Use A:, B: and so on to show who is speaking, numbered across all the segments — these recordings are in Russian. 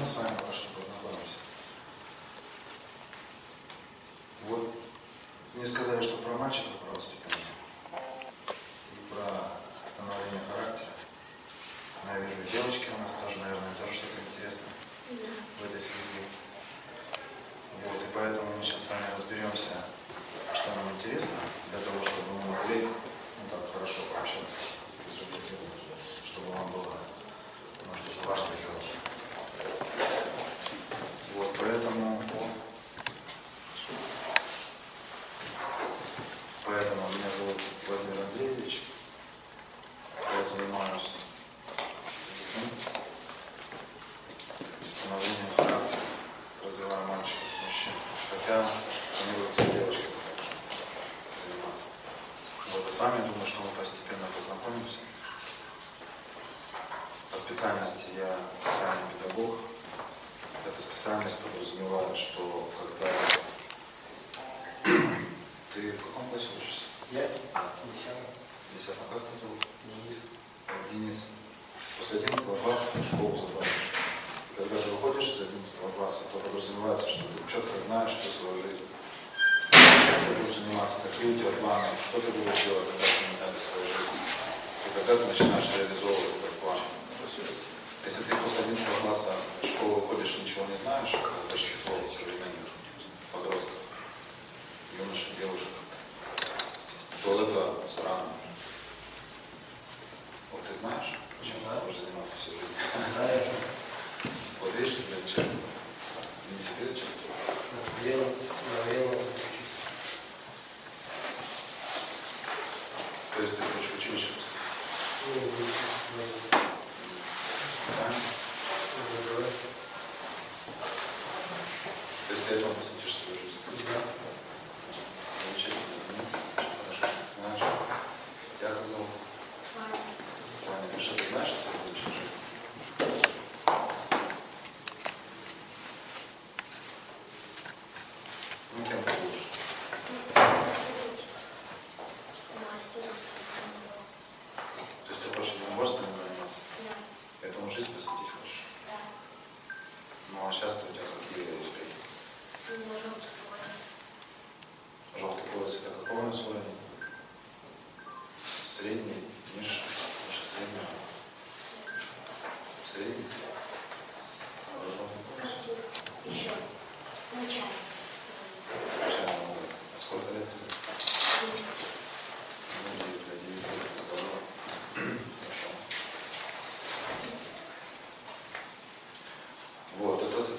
A: мы с вами пока что познакомимся. Вот мне сказали, что про мальчика,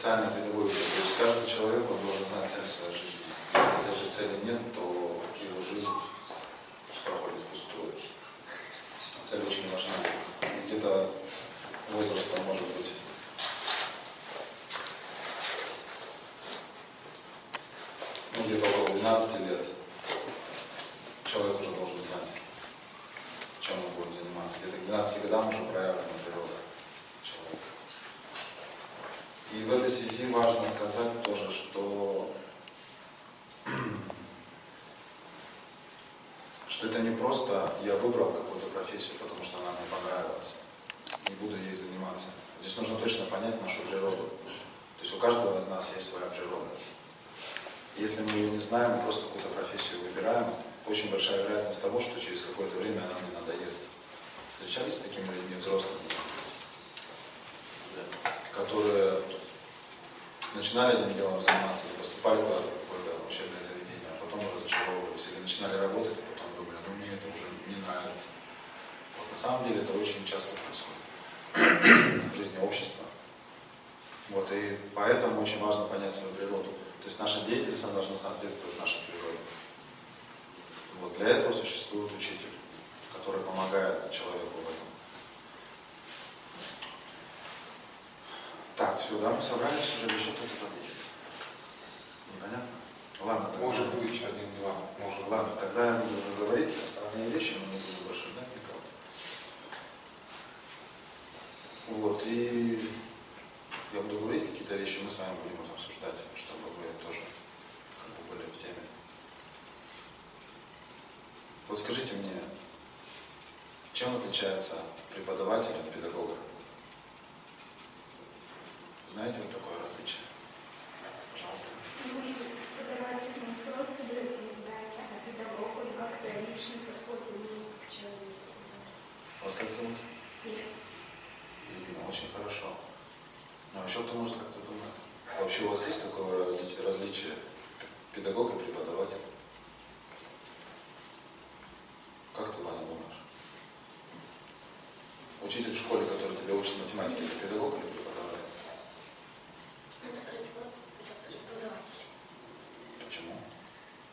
A: Вот, это социальная педагогика. То есть каждый человек, он должен знать цель своей жизни. Если же цели нет, то его жизнь проходит впустую. А цель очень важна. Где-то возрастом может быть ну, где-то около 12 лет человек уже должен знать, чем он будет заниматься. Где-то к 12 годам уже проявлена природа человека. И в этой связи важно сказать тоже, что, что это не просто я выбрал какую-то профессию, потому что она мне понравилась, не буду ей заниматься. Здесь нужно точно понять нашу природу. То есть у каждого из нас есть своя природа. Если мы ее не знаем, мы просто какую-то профессию выбираем, очень большая вероятность того, что через какое-то время она мне надоест. Встречались с такими людьми взрослыми, которые начинали этим делом заниматься, поступали куда-то в какое-то учебное заведение, а потом разочаровывались, или начинали работать, а потом думали, ну мне это уже не нравится. Вот на самом деле это очень часто происходит в жизни общества. Вот, и поэтому очень важно понять свою природу. То есть наша деятельность она должна соответствовать нашей природе. Вот для этого существует учитель, который помогает человеку в этом. Так, все, да, мы собрались уже, или что-то подъедет. Непонятно? Ладно, тогда-
B: Может быть, один-два. Может,
A: Ладно, тогда я буду уже говорить остальные вещи, но не буду больше ждать никого. Вот, и я буду говорить какие-то вещи, мы с вами будем обсуждать, чтобы вы тоже как бы были в теме. Вот скажите мне, чем отличается преподаватель от педагога? Знаете вот такое различие? Пожалуйста.
C: Может подавать не просто для знания, а педагогу или как-то личный подход имеет к человеку.
A: Вас как зовут?
C: Или
A: Ирина, очень хорошо. Ну, а еще кто может как-то думать? Вообще у вас есть такое различие, различие педагог и преподаватель? Как ты, Ваня, думаешь? Учитель в школе, который тебя учит математике, это педагог или преподаватель?
C: Это препод- это преподаватель.
A: Почему?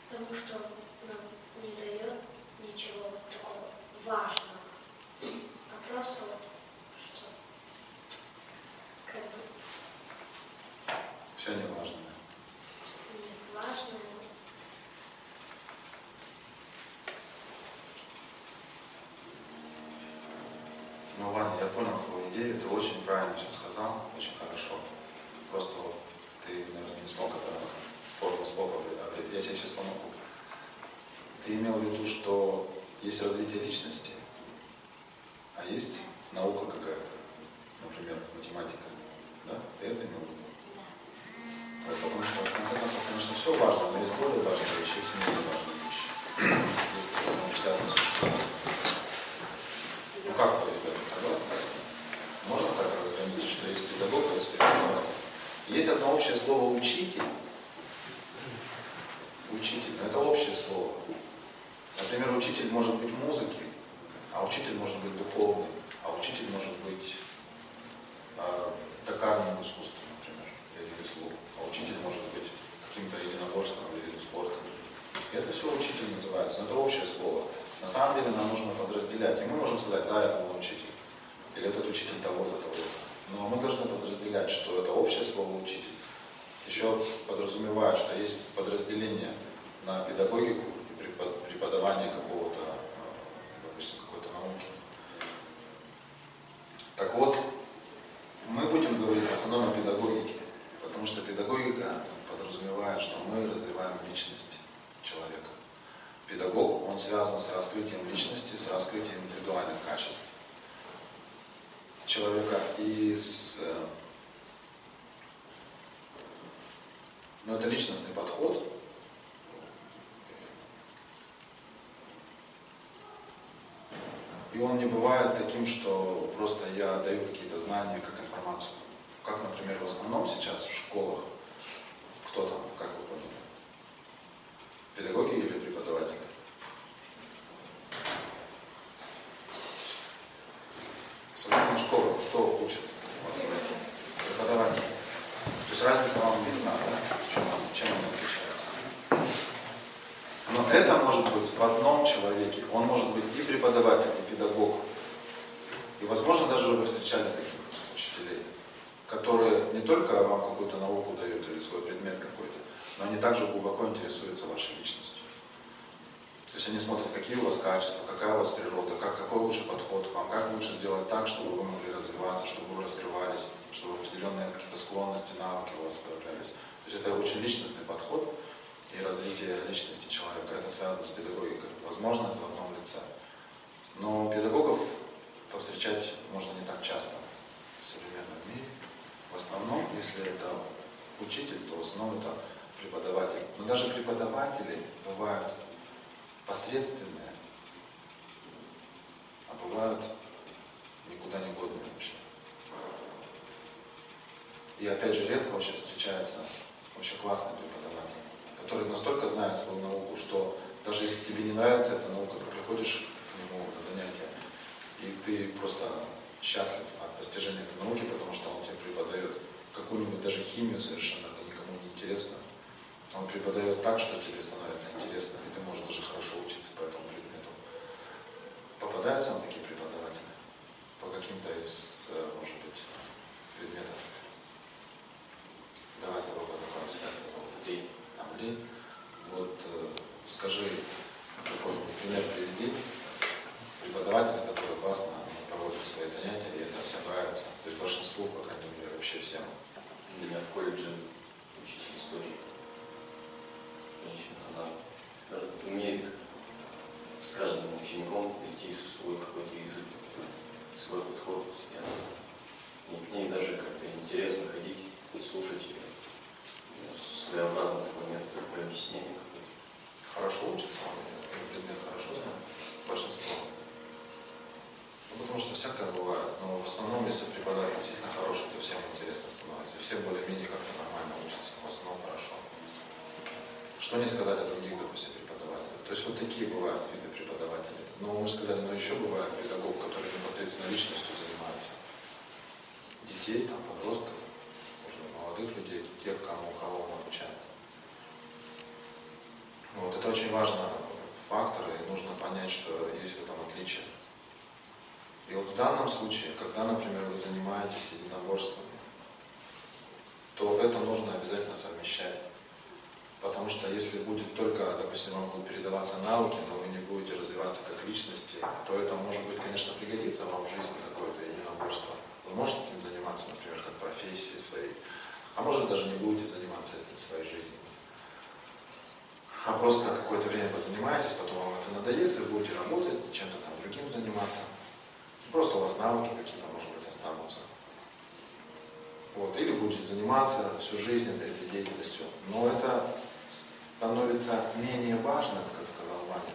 C: Потому что нам не дает ничего такого важного, а просто вот что как бы
A: Все не важно.
C: не важное,
A: Ну, Ваня, я понял твою идею, ты очень правильно все сказал, очень хорошо. Просто вот ты, наверное, не смог это форму слов определить. Я тебе сейчас помогу. Ты имел в виду, что есть развитие личности, а есть наука какая-то, например, математика. Да? Ты это имел в виду? Вот, Потому что, в конце концов, конечно, все важно, но есть более важные вещи, есть менее важные вещи. Если это связано с. Ну как вы, ребята, согласны? Можно так разграничить, что есть педагог, есть преподаватель? Есть одно общее слово «учитель». Учитель, это общее слово. Например, учитель может быть музыки, а учитель может быть духовный, а учитель может быть э, токарным искусством, например, или ремеслу, а учитель может быть каким-то единоборством или. И это все учитель называется, но это общее слово. На самом деле нам нужно подразделять, и мы можем сказать, да, это учитель, или этот учитель того-то, того-то. Но мы должны подразделять, что это общее слово учитель. Еще подразумевает, что есть подразделение на педагогику и препод- преподавание какого-то, э, допустим, какой-то науки. Так вот, мы будем говорить в основном о педагогике, потому что педагогика подразумевает, что мы развиваем личность человека. Педагог, он связан с раскрытием личности, с раскрытием индивидуальных качеств человека и с... Ну, это личностный подход. И он не бывает таким, что просто я даю какие-то знания как информацию. Как, например, в основном сейчас в школах, кто там, как вы поняли? Педагоги или преподаватели? В современной школе кто учит есть разница вам ясна, да? Чем, чем она отличается? Но это может быть в одном человеке. Он может быть и преподаватель, и педагог. И, возможно, даже вы встречали таких учителей, которые не только вам какую-то науку дают или свой предмет какой-то, но они также глубоко интересуются вашей личностью. Есть они смотрят, какие у вас качества, какая у вас природа, как, какой лучший подход к вам, как лучше сделать так, чтобы вы могли развиваться, чтобы вы раскрывались, чтобы определенные какие-то склонности, навыки у вас появлялись. То есть это очень личностный подход и развитие личности человека. Это связано с педагогикой. Возможно, это в одном лице. Но педагогов повстречать можно не так часто в современном мире. В основном, если это учитель, то в основном это преподаватель. Но даже преподаватели бывают посредственные, а бывают никуда не годные вообще. И опять же, редко вообще встречается вообще классный преподаватель, который настолько знает свою науку, что даже если тебе не нравится эта наука, ты приходишь к нему на занятия, и ты просто счастлив от постижения этой науки, потому что он тебе преподает какую-нибудь даже химию совершенно никому не интересную. Он преподает так, что тебе становится интересно, и ты можешь даже хорошо учиться по этому предмету. Попадаются нам такие преподаватели по каким-то из, э, может быть, предметов. Давай с тобой познакомимся, как тебя зовут?
D: Андрей.
A: Андрей. Вот э, скажи, какой пример приведи преподавателя, который классно проводит свои занятия, и это всем нравится. То есть большинству, по крайней мере, вообще всем.
D: У меня в колледже учитель истории женщина, она умеет с каждым учеником прийти свой какой-то язык, свой подход постоянно. И к ней даже как-то интересно ходить,
A: слушать ее. Ну, своеобразный момент, как
D: объяснение какое-то.
A: Хорошо учится, э, предмет хорошо знает, большинство. Ну, потому что всякое бывает, но в основном, если преподаватель сильно хороший, то всем интересно становится. Все более-менее как-то нормально учатся, в основном хорошо есть вот такие бывают виды преподавателей. Но мы же сказали, но еще бывают педагог, которые непосредственно личностью занимаются. Детей, там, подростков, быть, молодых людей, тех, кому, кого он обучает. Вот, это очень важный фактор, и нужно понять, что есть в этом отличие. И вот в данном случае, когда, например, вы занимаетесь единоборствами, то это нужно обязательно совмещать. Потому что если будет только, допустим, вам будут передаваться навыки, но вы не будете развиваться как личности, то это может быть, конечно, пригодится вам в жизни какое-то единоборство. Вы можете этим заниматься, например, как профессией своей, а может даже не будете заниматься этим в своей жизни. А просто какое-то время вы занимаетесь, потом вам это надоест, вы будете работать, чем-то там другим заниматься. Просто у вас навыки какие-то, может быть, останутся. Вот. Или будете заниматься всю жизнь этой деятельностью. Но это становится менее важным, как сказал Ваня,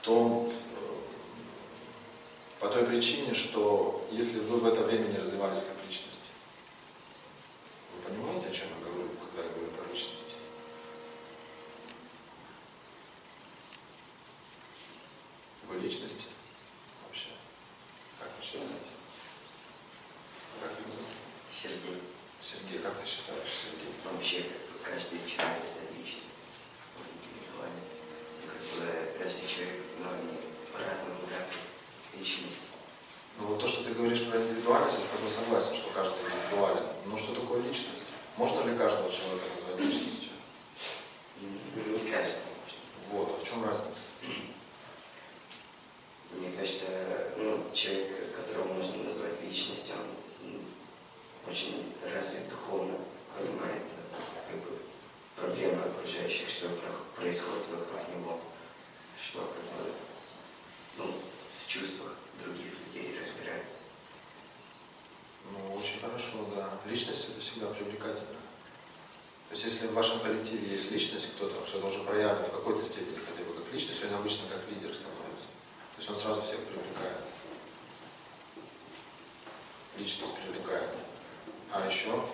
A: в том, по той причине, что если вы в это время не развивались как личность. Вы понимаете, о чем я говорю, когда я говорю про личность? Вы личности вообще? Как вы считаете? Как тебя зовут?
E: Сергей,
A: Сергей, как ты считаешь, Сергей?
E: вообще как бы каждый человек это лично, индивидуально. И Как бы каждый человек, ну, они по-разному развит личность.
A: Ну вот то, что ты говоришь про индивидуальность, я с тобой согласен, что каждый индивидуален. Но что такое личность? Можно ли каждого человека назвать личностью?
E: М, Не каждый может.
A: Вот, а в чем разница?
E: Мне кажется, ну, человек, которого можно назвать личностью, он м, очень развит духовно, понимает э, как бы, проблемы окружающих, что про- происходит вокруг него, что как бы, ну, в чувствах других людей разбирается.
A: Ну, очень хорошо, да. Личность это всегда привлекательно. То есть если в вашем коллективе есть личность, кто-то, кто-то уже проявлен в какой-то степени хотя бы как личность, он обычно как лидер становится. То есть он сразу всех привлекает. Личность привлекает. А еще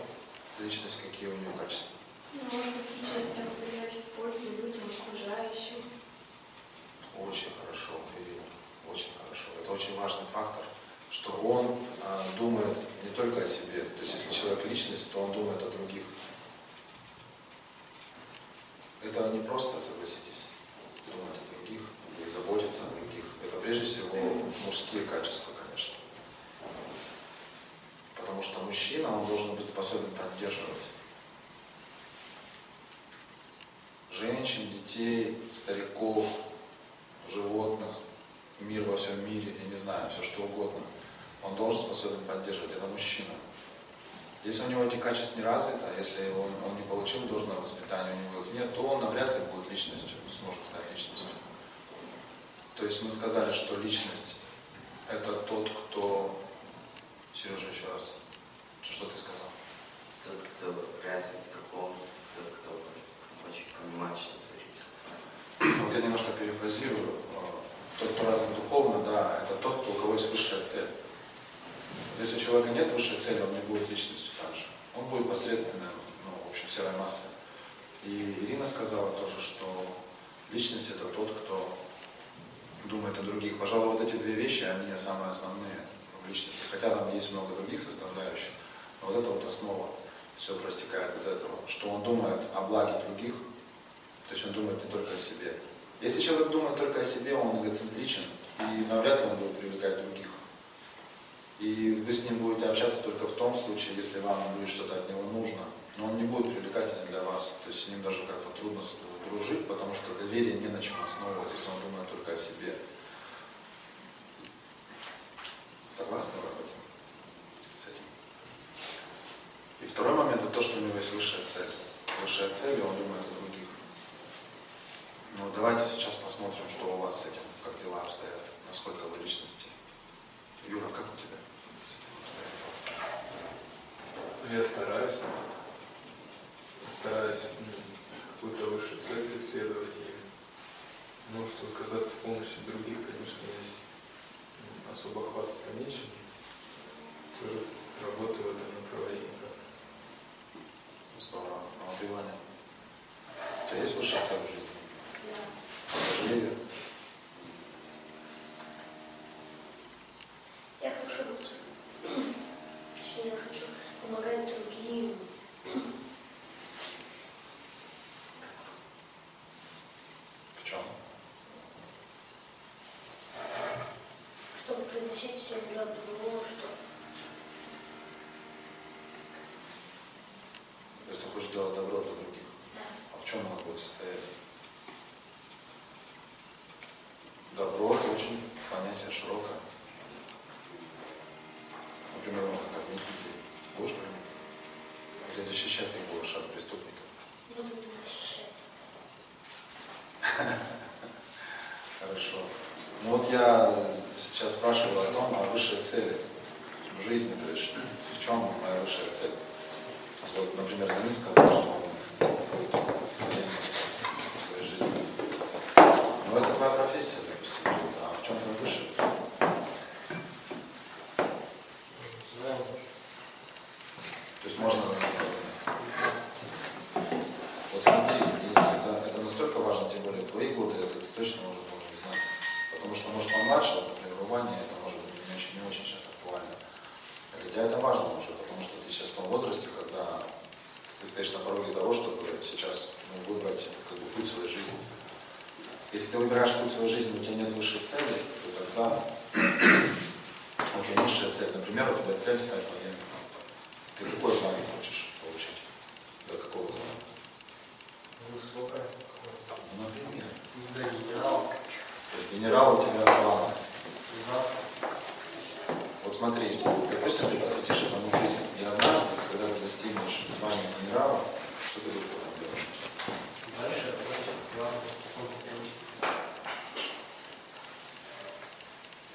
A: личность, какие у нее качества?
C: Ну, может быть, личность он приносит пользу людям, окружающим.
A: Очень хорошо, Ирина, очень хорошо. Это очень важный фактор, что он а, думает не только о себе. То есть если человек личность, то он думает о других. Это не просто, согласитесь, думать о других и заботиться о других. Прежде всего мужские качества, конечно. Потому что мужчина, он должен быть способен поддерживать женщин, детей, стариков, животных, мир во всем мире, я не знаю, все что угодно. Он должен способен поддерживать. Это мужчина. Если у него эти качества не развиты, а если он, он не получил должного воспитания, у него их нет, то он навряд ли будет личностью, сможет стать личностью. То есть мы сказали, что личность – это тот, кто… Сережа, еще раз. Что ты сказал?
E: Тот, кто развит духовно, тот, кто очень понимает, что творится.
A: Вот я немножко перефразирую. Тот, кто развит духовно, да, это тот, кто, у кого есть высшая цель. Если у человека нет высшей цели, он не будет личностью также. Он будет посредственным, ну, в общем, серой массой. И Ирина сказала тоже, что личность это тот, кто думает о других. Пожалуй, вот эти две вещи, они самые основные в личности. Хотя там есть много других составляющих, но вот это вот основа. Все простекает из этого, что он думает о благе других, то есть он думает не только о себе. Если человек думает только о себе, он эгоцентричен, и навряд ли он будет привлекать других. И вы с ним будете общаться только в том случае, если вам будет что-то от него нужно. Но он не будет привлекательным для вас. То есть с ним даже как-то трудно дружить, потому что доверие не на чем основывать, если он думает только о себе. Согласны вы об? С этим? И второй момент это то, что у него есть высшая цель. Высшая цель, и он думает о других. Ну, давайте сейчас посмотрим, что у вас с этим, как дела обстоят, насколько вы личности. Юра, как у тебя?
B: Я стараюсь. Стараюсь какую-то высшую цель преследовать. И, ну, чтобы оказаться в помощи других, конечно, здесь м, особо хвастаться нечем. Тоже работаю в этом направлении.
A: Здорово. А вот у тебя есть высшая цель в жизни?
C: Да.
A: Покажи ее.
F: Я хочу быть, точнее, я хочу помогать другим.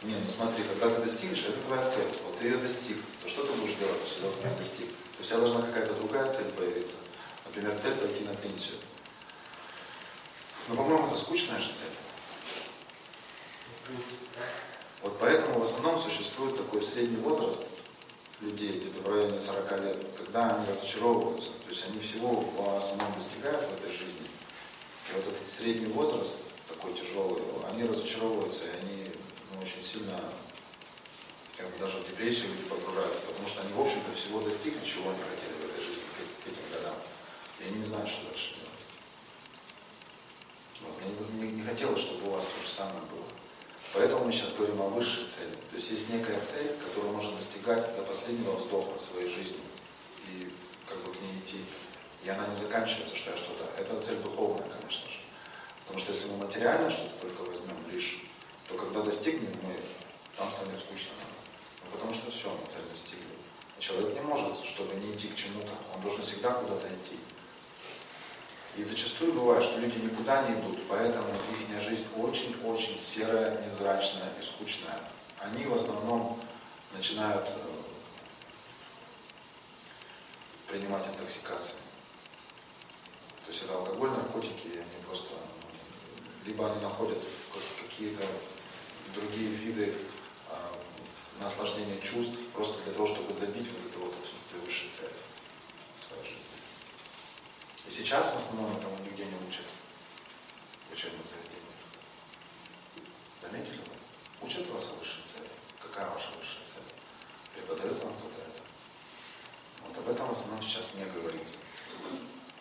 A: Не, ну смотри, когда ты достигнешь, это твоя цель. Вот ты ее достиг. То что ты будешь делать как ты достиг? То есть у тебя должна какая-то другая цель появиться. Например, цель пойти на пенсию. Но, по-моему, это скучная же цель. Вот поэтому в основном существует такой средний возраст людей, где-то в районе 40 лет, когда они разочаровываются. То есть они всего в основном достигают в этой жизни. И вот этот средний возраст, такой тяжелый, они разочаровываются, и они ну, очень сильно как бы даже в депрессию люди погружаются, потому что они, в общем-то, всего достигли, чего они хотели в этой жизни к, к этим годам. И они не знают, что дальше делать. Вот, мне не, не- не хотелось, чтобы у вас то же самое было. Поэтому мы сейчас говорим о высшей цели. То есть есть некая цель, которую можно достигать до последнего вздоха своей жизни. И как бы к ней идти. И она не заканчивается, что я что-то... Это цель духовная, конечно же. Потому что если мы материально что-то только возьмем лишь, то когда достигнем мы, там станет скучно. Ну, потому что все, мы цель достигли. Человек не может, чтобы не идти к чему-то. Он должен всегда куда-то идти. И зачастую бывает, что люди никуда не идут, поэтому их жизнь очень-очень серая, невзрачная и скучная. Они в основном начинают э, принимать интоксикации. То есть это алкоголь, наркотики, они просто, ну, либо они находят какие-то другие виды а, наслаждения чувств, просто для того, чтобы забить вот это вот отсутствие высшей цели в своей жизни. И сейчас в основном этому нигде не учат в учебных заведениях. Заметили вы? Учат вас о высшей цели. Какая ваша высшая цель? Преподает вам кто-то это? Вот об этом в основном сейчас не говорится.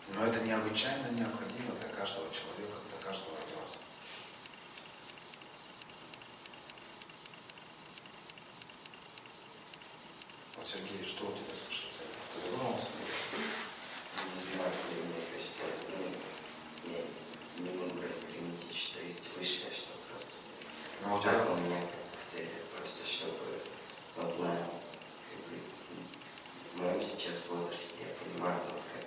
A: Но это необычайно необходимо для каждого человека, для каждого из вас. Вот, Сергей, что у тебя с высшей целью? Ты задумался?
E: Не знаю, где мне кажется, ну, я не могу разграничить, что есть высшее, что просто цель.
A: Ну, у тебя
E: у меня как в цели, просто чтобы вот на, как бы, в моем сейчас возрасте я понимаю, вот как,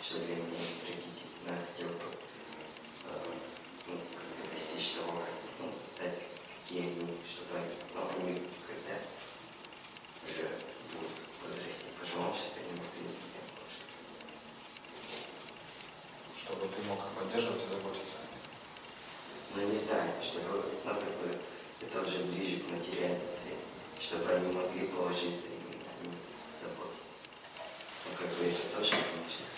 E: что для меня есть родители, но я хотел бы э, ну, как бы достичь того, как, ну, стать какие они, чтобы они, ну, они когда уже будут в возрасте пожилом, чтобы они могли меня слушаться.
A: чтобы ты мог их поддерживать и заботиться о них.
E: Ну, не знаю, чтобы, ну, как бы, это уже ближе к материальной цели, чтобы они могли положиться именно на них, заботиться. Ну, как бы, это тоже, конечно,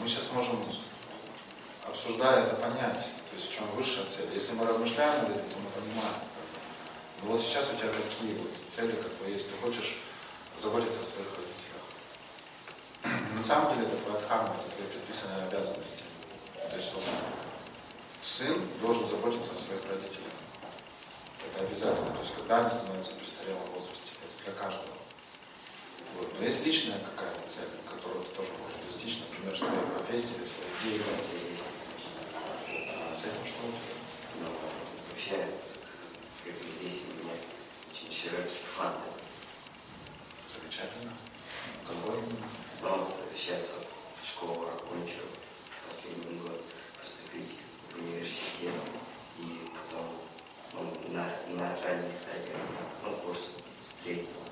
A: мы сейчас можем, обсуждая это, понять, то есть в чем высшая цель. Если мы размышляем над этим, то мы понимаем. Но вот сейчас у тебя такие вот цели, как бы есть. Ты хочешь заботиться о своих родителях. На самом деле это твоя дхарма, это твои предписанные обязанности. То есть вот, сын должен заботиться о своих родителях. Это обязательно. То есть когда они становятся в престарелом возрасте, это для каждого. Вот. Но есть личная какая-то цель, которую ты тоже можешь достичь, например, в своей профессии или в своей деятельности. А с этим что?
E: Ну, вообще, как и здесь у меня очень широкий фан.
A: Замечательно. Какой?
E: Но вот сейчас вот школу окончу, последний год поступить в университет и потом ну, на, на ранних стадиях, ну, курс с третьего,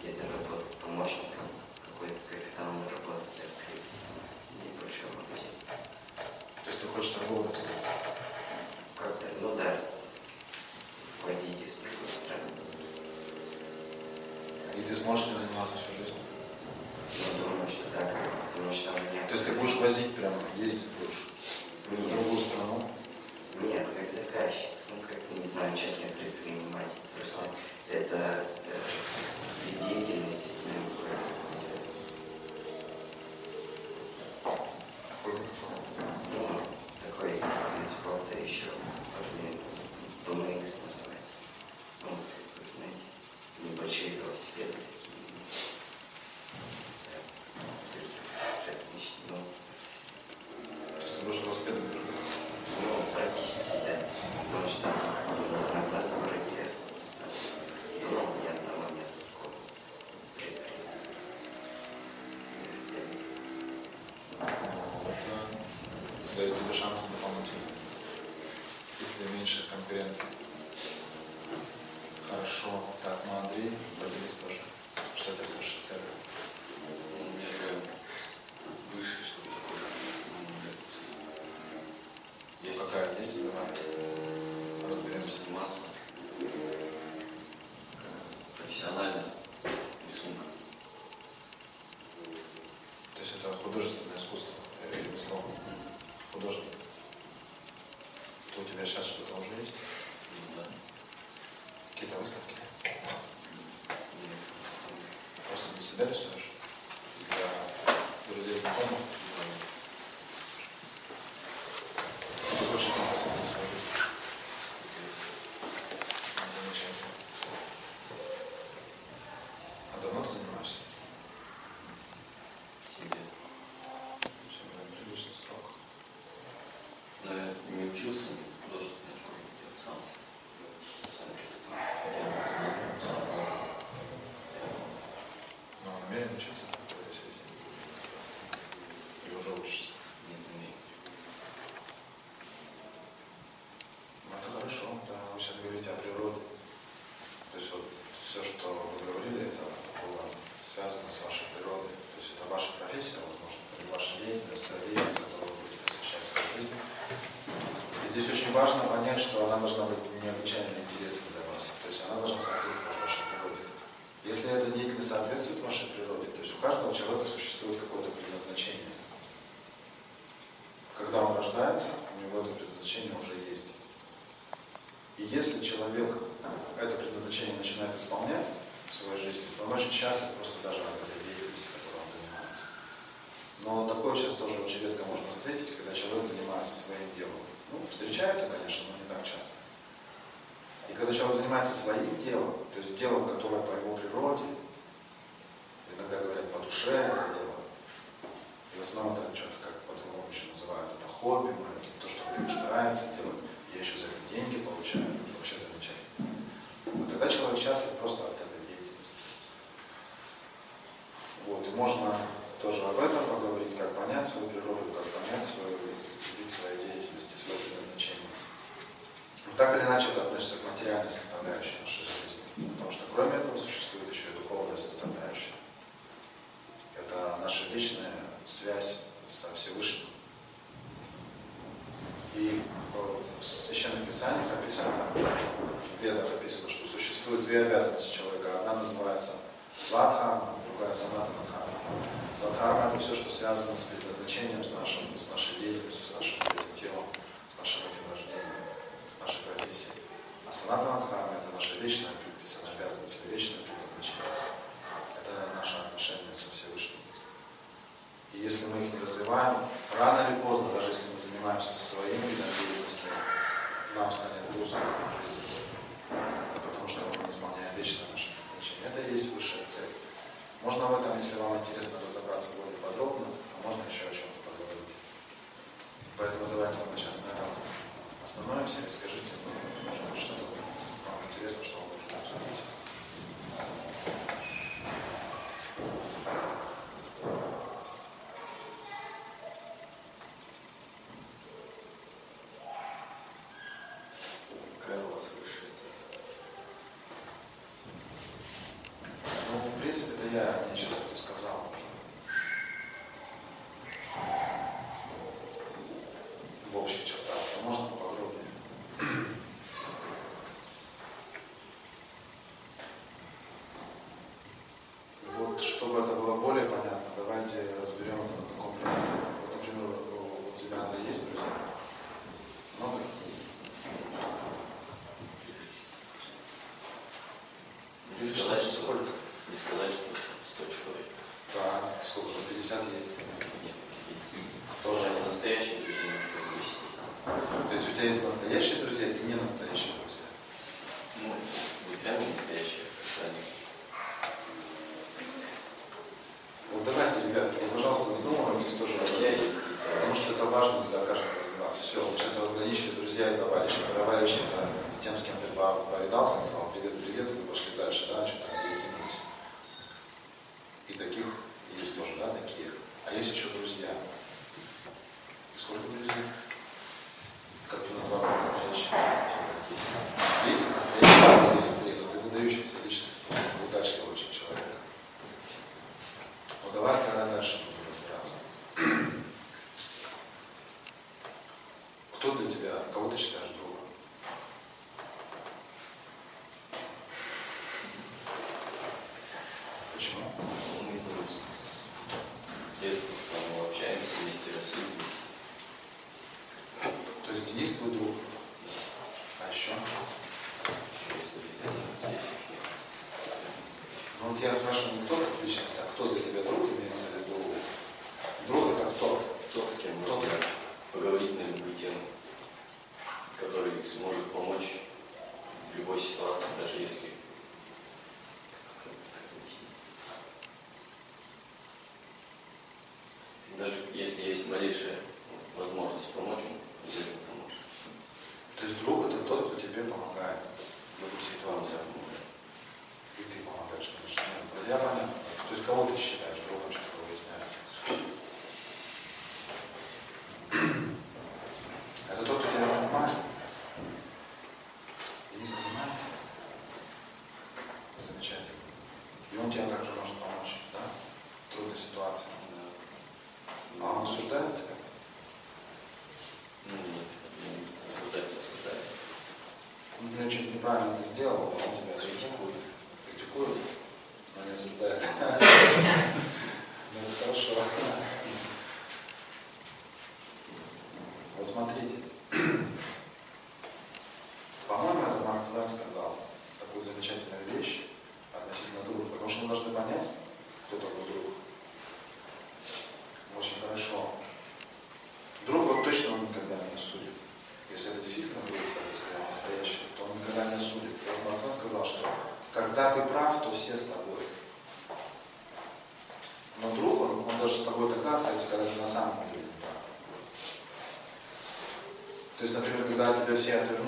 E: где-то работать помощником, какой-то капиталом работать и открыть небольшой магазин.
A: То есть ты хочешь торговлей заняться?
E: Как-то, ну да, возить из другой страны.
A: И ты сможешь этим заниматься всю жизнь?
E: Я думаю, что так, потому что у меня...
A: То есть ты будешь возить прямо, ездить будешь в
E: Нет.
A: другую страну?
E: Нет, как заказчик, ну как, не знаю, честно, предприниматель. Просто это э, вид деятельности с моим взять. Ну, такой есть вид спорта еще, BMX называется. Ну, как вы знаете, небольшие велосипеды такие. Да, различные, ну,
A: То есть ты будешь велосипедом торговать?
E: ну, практически, да. Потому что, не знаю, у нас в городе ну, ни одного нет такого предприятия.
A: Это дает тебе шансы дополнительные, если меньше конкуренции. Хорошо. Так, ну Андрей, поделись тоже. Что это с вашей целью?
D: Ну, у меня же выше, что ли, такое. Ну, это Есть
A: Какая есть? Давай разберемся.
D: заниматься как профессионально рисунком.
A: То есть это художественное искусство, я имею в виду слово. Художник. То у тебя сейчас что-то уже есть?
D: Ну, да.
A: Какие-то выставки?
D: Есть.
A: Просто для себя рисуешь? Для друзей, знакомых? Ты хочешь этому посвятить свою жизнь? Ну, Замечательно. А давно ты занимаешься?
D: Себе.
A: Все, приличный срок.
D: Но я не учился в художественной школе, я сам. Сам что-то там делал, знал, сам пробовал.
A: Но намерен учиться в профессии? Или уже учишься?
D: Нет, умею.
A: Ну, это хорошо, да, вы сейчас говорите о природе. То есть вот все, что вы говорили, это было связано с вашей природой. То есть это ваша профессия, возможно, или ваша деятельность, та деятельность, которую вы будете посвящать свою жизнь. И здесь очень важно понять, что она должна быть необычайно интересной для вас. То есть она должна соответствовать вашей природе. Если эта деятельность соответствует вашей природе, то есть у каждого человека существует какое-то предназначение. Когда он рождается, у него это предназначение уже есть. И если человек это предназначение начинает исполнять в своей жизни, то он очень счастлив просто даже от этой деятельности, которой он занимается. Но такое сейчас тоже очень редко можно встретить, когда человек занимается своим делом. Ну, встречается, конечно, но не так часто. И когда человек занимается своим делом, то есть делом, которое по его природе, иногда говорят по душе это дело, и в основном это что-то как по-другому еще называют, это хобби то, что мне очень нравится делать, я еще за это деньги получаю, это вообще замечательно. Но тогда человек счастлив просто от этой деятельности. Вот, и можно тоже об этом поговорить, как понять свою природу, как понять свою вид своей деятельности, свое предназначение. Но так или иначе это относится к материальной составляющей нашей жизни. Потому что кроме этого существует еще и духовная составляющая. Это наша личная связь со Всевышним. И э, в священных писаниях описано, в ведах описано, что существуют две обязанности человека. Одна называется сватхарма, другая самадхарма. Сватхарма это все, что связано с предназначением, с, нашим, с нашей деятельностью, с нашим телом, с нашим этим рождением, с нашей профессией. А санатанадхарма это наша личная предписанная обязанность, личное предназначение. Это наше отношение со Всевышним. И если мы их не развиваем, рано или поздно, даже если занимаемся своими недвижимостями, нам станет грустно в жизни, потому что мы не исполняем вечное наше предназначение. Это и есть высшая цель. Можно в этом, если вам интересно, разобраться более подробно, а можно еще о чем-то поговорить. Поэтому давайте мы сейчас на этом остановимся и скажите, ну, может быть, что-то вам интересно, что вам нужно обсудить. действует друг. А еще? Ну вот я спрашиваю, кто
F: this,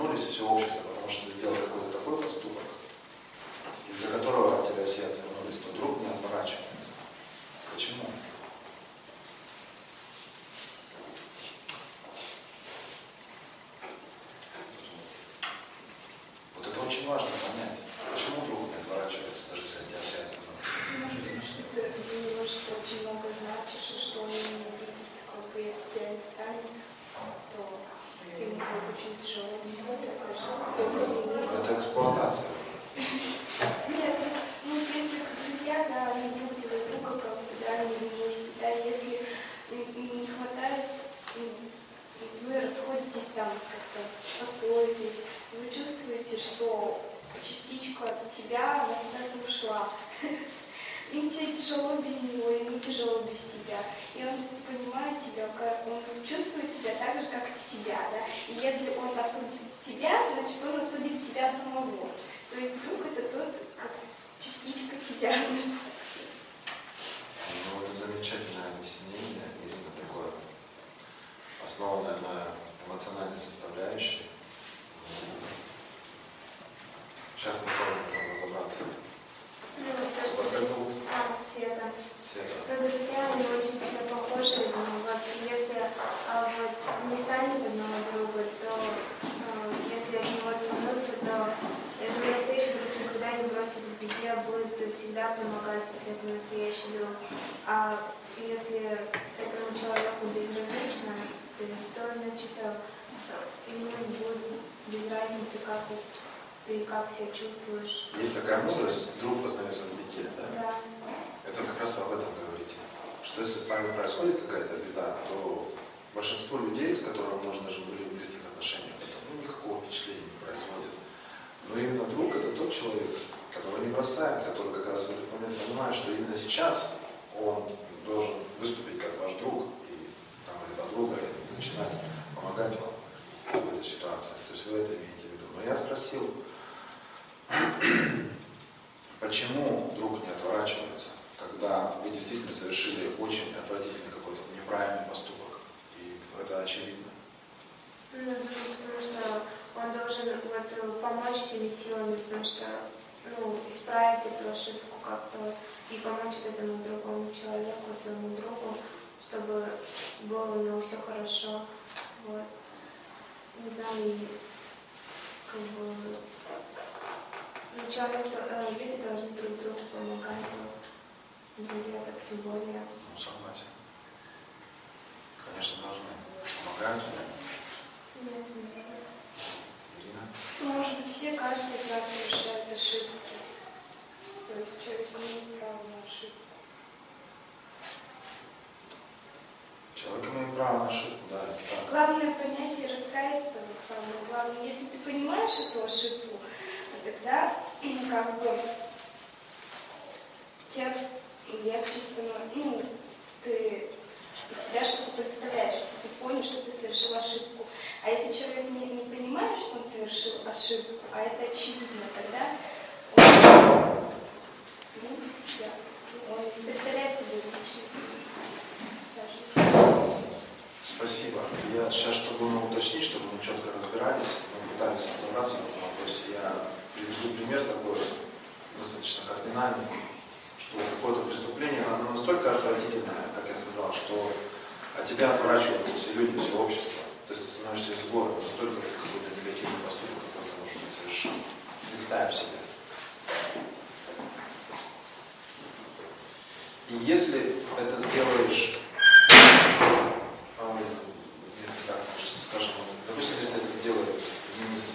F: ты как себя чувствуешь.
A: Есть такая мудрость, друг познается в беде, да?
F: Да.
A: Это как раз об этом говорите. Что если с вами происходит какая-то беда, то большинство людей, с которыми можно даже были в близких отношениях, это ну, никакого впечатления не производит. Но именно друг это тот человек, который не бросает, который как раз в этот момент понимает, что именно сейчас он должен выступить как ваш друг и там, или подруга и начинать помогать вам в этой ситуации. То есть вы это имеете в виду. Но я спросил, Почему друг не отворачивается, когда вы действительно совершили очень отвратительный какой-то неправильный поступок? И это очевидно.
F: Ну, потому что он должен вот помочь всеми силами, потому что, ну, исправить эту ошибку как-то и помочь вот этому другому человеку, своему другу, чтобы было у него все хорошо. Вот. Не знаю, как бы человек, э, люди должны друг другу помогать, вот. друзья так тем более.
A: Ну, согласен. Конечно, должны помогать.
F: Нет, не все.
A: Ирина?
C: Ну, Может быть, все, каждый из нас совершает ошибки. То есть человек имеет право на ошибку.
A: Человек имеет право на ошибку, да, это так.
C: Главное понять и раскаяться, вот самое главное. Если ты понимаешь эту ошибку, тогда как бы тебе легче становится, ну, ты из себя что-то представляешь, ты понял, что ты совершил ошибку. А если человек не, не понимает, что он совершил ошибку, а это очевидно, тогда он любит себя, он представляет себе личность.
A: Спасибо. Я сейчас, чтобы мы уточнить, чтобы мы четко разбирались, мы пытались разобраться в этом вопросе, я приведу пример такой, достаточно кардинальный, что какое-то преступление, оно настолько отвратительное, как я сказал, что от тебя отворачиваются все люди, все общество. То есть ты становишься изгоем, настолько какой-то негативный поступок, ты может быть совершен. Представь себе. И если это сделаешь а, скажем, допустим, если это сделает Денис,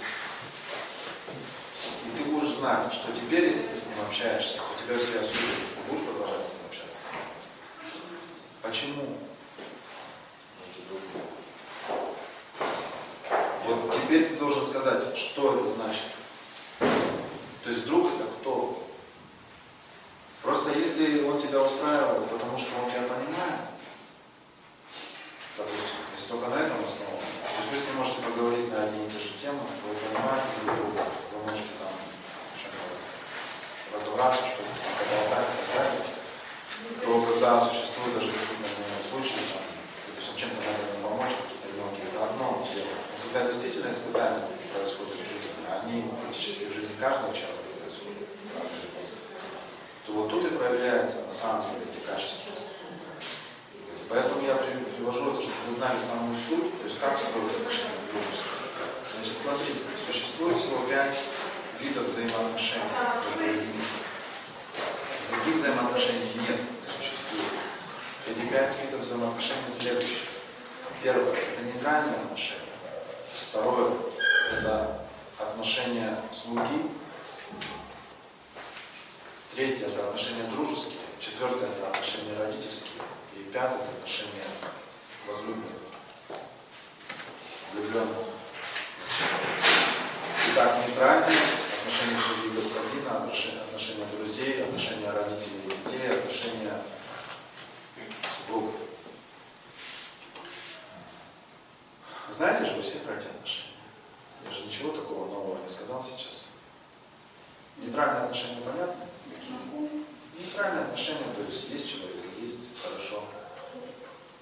A: знать, что теперь, если ты с ним общаешься, у тебя все осудят, ты будешь продолжать с ним общаться. Почему? Вот теперь ты должен сказать, что это значит. То есть друг это кто? Просто если он тебя устраивает, потому что он тебя понимает, допустим, если только на этом основан, то есть вы с ним можете поговорить на одни и те же темы, вы понимаете друг друга, вы можете что-то там поболтать и так далее, то когда существует даже какие-то случаи, там, допустим, чем-то надо помочь, какие-то мелкие, это одно дело. Но когда действительно испытания происходят в жизни, они практически в жизни каждого человека происходят, то вот тут и проявляется на самом деле эти качества. Поэтому я при- привожу это, чтобы вы знали самую суть, то есть как строить отношения в. Значит, смотрите, существует всего пять видов взаимоотношений между людьми. Других взаимоотношений нет, не существует. Эти пять видов взаимоотношений следующие. Первое – это нейтральные отношения. Второе – это отношения слуги. Третье – это отношения дружеские. Четвертое – это отношения родительские. И пятое – это отношения возлюбленных, влюбленных. Итак, нейтральные отношения слуги и господина, отношения, отношения друзей, отношения родителей и детей, отношения супругов. Знаете же вы все про эти отношения? Я же ничего такого нового не сказал сейчас. Нейтральные отношения понятны? Нейтральные отношения, то есть есть человек, есть, хорошо.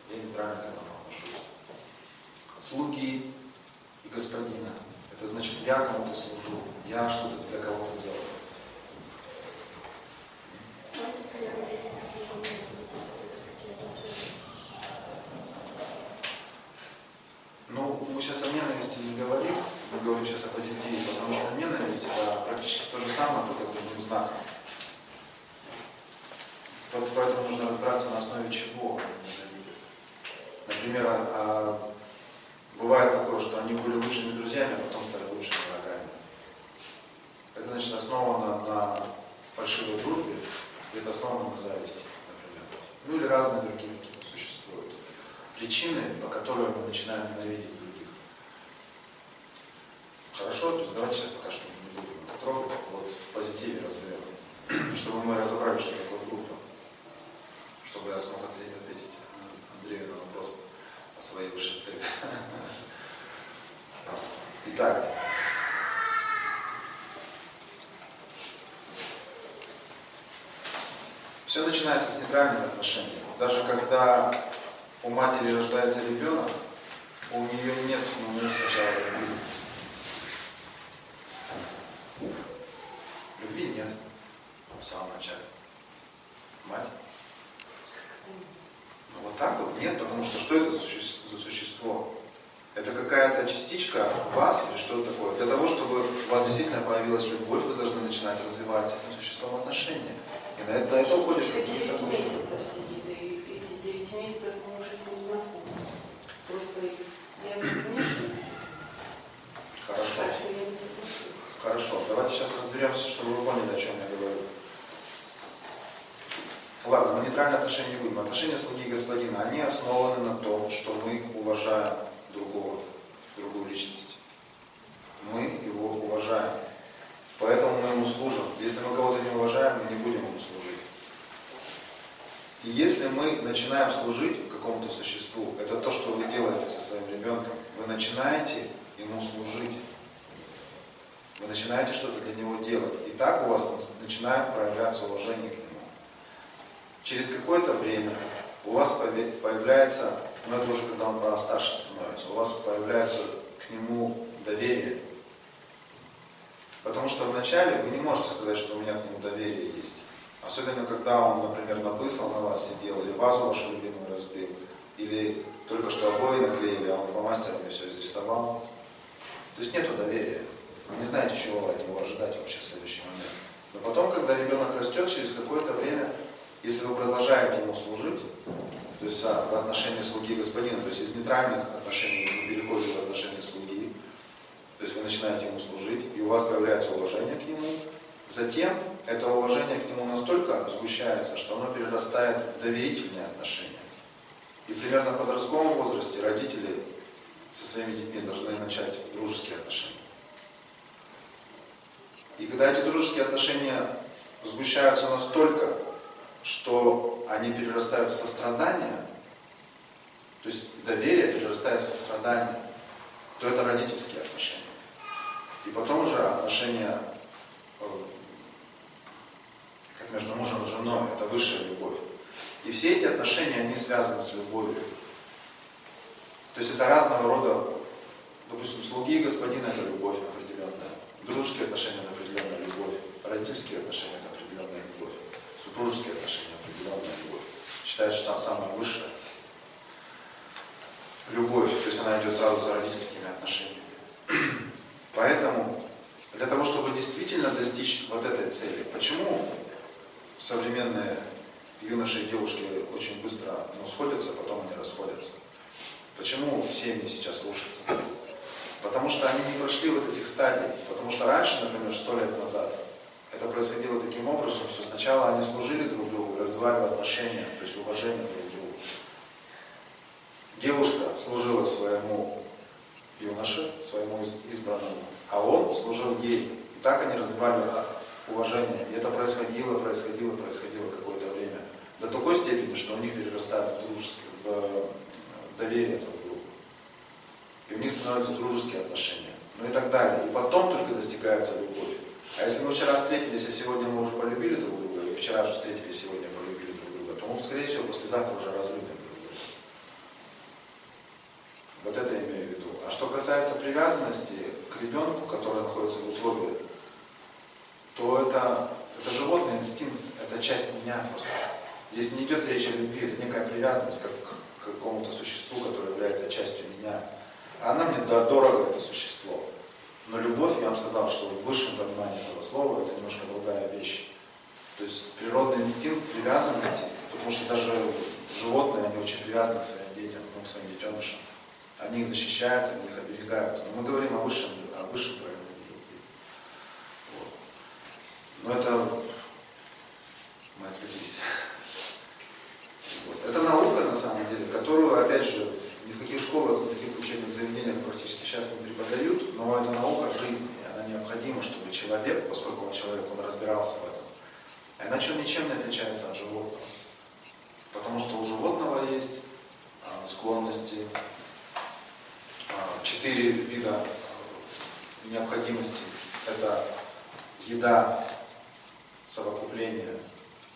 A: Я нейтрально к этому отношусь. Слуги и господина. Это значит, я кому-то служу, я что-то для кого-то делаю. Ну, мы сейчас о ненависти не говорим, мы говорим сейчас о позитиве, потому что ненависть это практически то же самое, только с другим знаком. Поэтому нужно разбираться на основе чего они ненавидят. Например, а, а, бывает такое, что они были лучшими друзьями, а потом стали лучшими врагами. Это значит основано на фальшивой дружбе, и это основано на зависти, например. Ну или разные другие какие-то существуют. Причины, по которым мы начинаем ненавидеть других. Хорошо, то есть давайте сейчас пока что не будем это трогать, вот в позитиве разберем. Чтобы мы разобрали, что такое дружба. Чтобы я смог ответить Андрею на вопрос о своей высшей цели. Итак, все начинается с нейтральных отношений. Даже когда у матери рождается ребенок, у нее нет к нему сначала любви. Любви нет в самом начале. Мать. Ну вот так вот нет, потому что что это за суще- за существо? Это какая-то частичка вас или что это такое? Для того, чтобы у вас действительно появилась любовь, вы должны начинать развивать с этим существом отношения. И на это, на это уходит какие-то
G: 9
A: годы.
G: месяцев сидит, и эти 9 месяцев мы уже с ним знакомы. Просто я
A: Хорошо.
G: не соглашусь.
A: Хорошо, давайте сейчас разберемся, чтобы вы поняли, о чем я говорю. Ладно, мы нейтральные отношения не будем. Отношения слуги и господина, они основаны на том, что мы уважаем другого, другую личность. Мы его уважаем. Поэтому мы ему служим. Если мы кого-то не уважаем, мы не будем ему служить. И если мы начинаем служить какому-то существу, это то, что вы делаете со своим ребенком. Вы начинаете ему служить. Вы начинаете что-то для него делать. И так у вас начинает проявляться уважение к. Через какое-то время у вас появляется, ну это уже когда он постарше становится, у вас появляется к нему доверие. Потому что вначале вы не можете сказать, что у меня к нему доверие есть. Особенно, когда он, например, напысал на вас сидел, или вазу вашу любимую разбил, или только что обои наклеили, а он фломастерами все изрисовал. То есть нету доверия. Вы не знаете, чего от него ожидать вообще в следующий момент. Но потом, когда ребенок растет, через какое-то время, если вы продолжаете ему служить, то есть а, в отношении слуги господина, то есть из нейтральных отношений вы переходите в отношения слуги, то есть вы начинаете ему служить, и у вас появляется уважение к нему, затем это уважение к нему настолько сгущается, что оно перерастает в доверительные отношения. И примерно в подростковом возрасте родители со своими детьми должны начать дружеские отношения. И когда эти дружеские отношения сгущаются настолько, что они перерастают в сострадание, то есть доверие перерастает в сострадание, то это родительские отношения. И потом уже отношения э, как между мужем и женой, это высшая любовь. И все эти отношения, они связаны с любовью. То есть это разного рода, допустим, слуги и господина это любовь определенная, дружеские отношения это определенная любовь, родительские отношения супружеские отношения определенная любовь. Считается, что там самая высшая любовь, то есть она идет сразу за родительскими отношениями. Поэтому для того, чтобы действительно достичь вот этой цели, почему современные юноши и девушки очень быстро ну, сходятся, а потом они расходятся? Почему семьи сейчас рушатся? Потому что они не прошли вот этих стадий. Потому что раньше, например, сто лет назад, это происходило таким образом, что сначала они служили друг другу, развивали отношения, то есть уважение друг к другу. Девушка служила своему юноше, своему избранному, а он служил ей. И так они развивали а, уважение. И это происходило, происходило, происходило какое-то время. До такой степени, что у них перерастает в дружеское, в э, доверие друг к другу. И у них становятся дружеские отношения. Ну и так далее. И потом только достигается любовь. А если мы вчера встретились, и сегодня мы уже полюбили друг друга, и вчера же встретились, и сегодня полюбили друг друга, то мы, скорее всего, послезавтра уже разлюбим друг друга. Вот это я имею в виду. А что касается привязанности к ребенку, который находится в утробе, то это, это животный инстинкт, это часть меня просто. Здесь не идет речь о любви, это некая привязанность как к какому-то существу, которое является частью меня. А она мне дорого, это существо. Но любовь, я вам сказал, что в высшем понимании этого слова это немножко другая вещь. То есть природный инстинкт привязанности, потому что даже животные, они очень привязаны к своим детям, ну, к своим детенышам. Они их защищают, они их оберегают. Но мы говорим о высшем, о высшем проявлении любви. Вот. Но это мы отвлеклись. Вот. Это наука, на самом деле, которую, опять же, ни в каких школах, ни в каких учебных заведениях практически сейчас не преподают, но это наука жизни, она необходима, чтобы человек, поскольку он человек, он разбирался в этом. А иначе он ничем не отличается от животного. Потому что у животного есть а, склонности, а, четыре вида а, необходимости. Это еда, совокупление,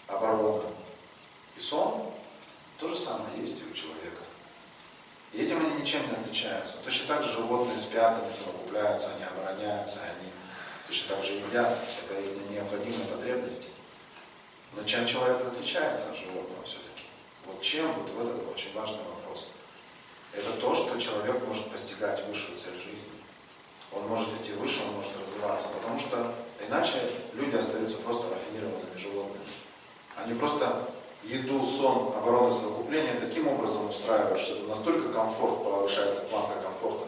A: оборона и сон. То же самое есть и у человека. И этим они ничем не отличаются. Точно так же животные спят, они совокупляются, они обороняются, они точно так же едят. Это их необходимые потребности. Но чем человек отличается от животного все-таки? Вот чем? Вот, вот это очень важный вопрос. Это то, что человек может постигать высшую цель жизни. Он может идти выше, он может развиваться, потому что иначе люди остаются просто рафинированными животными. Они просто еду, сон, оборону, совокупление таким образом устраивают, что настолько комфорт, повышается планка комфорта,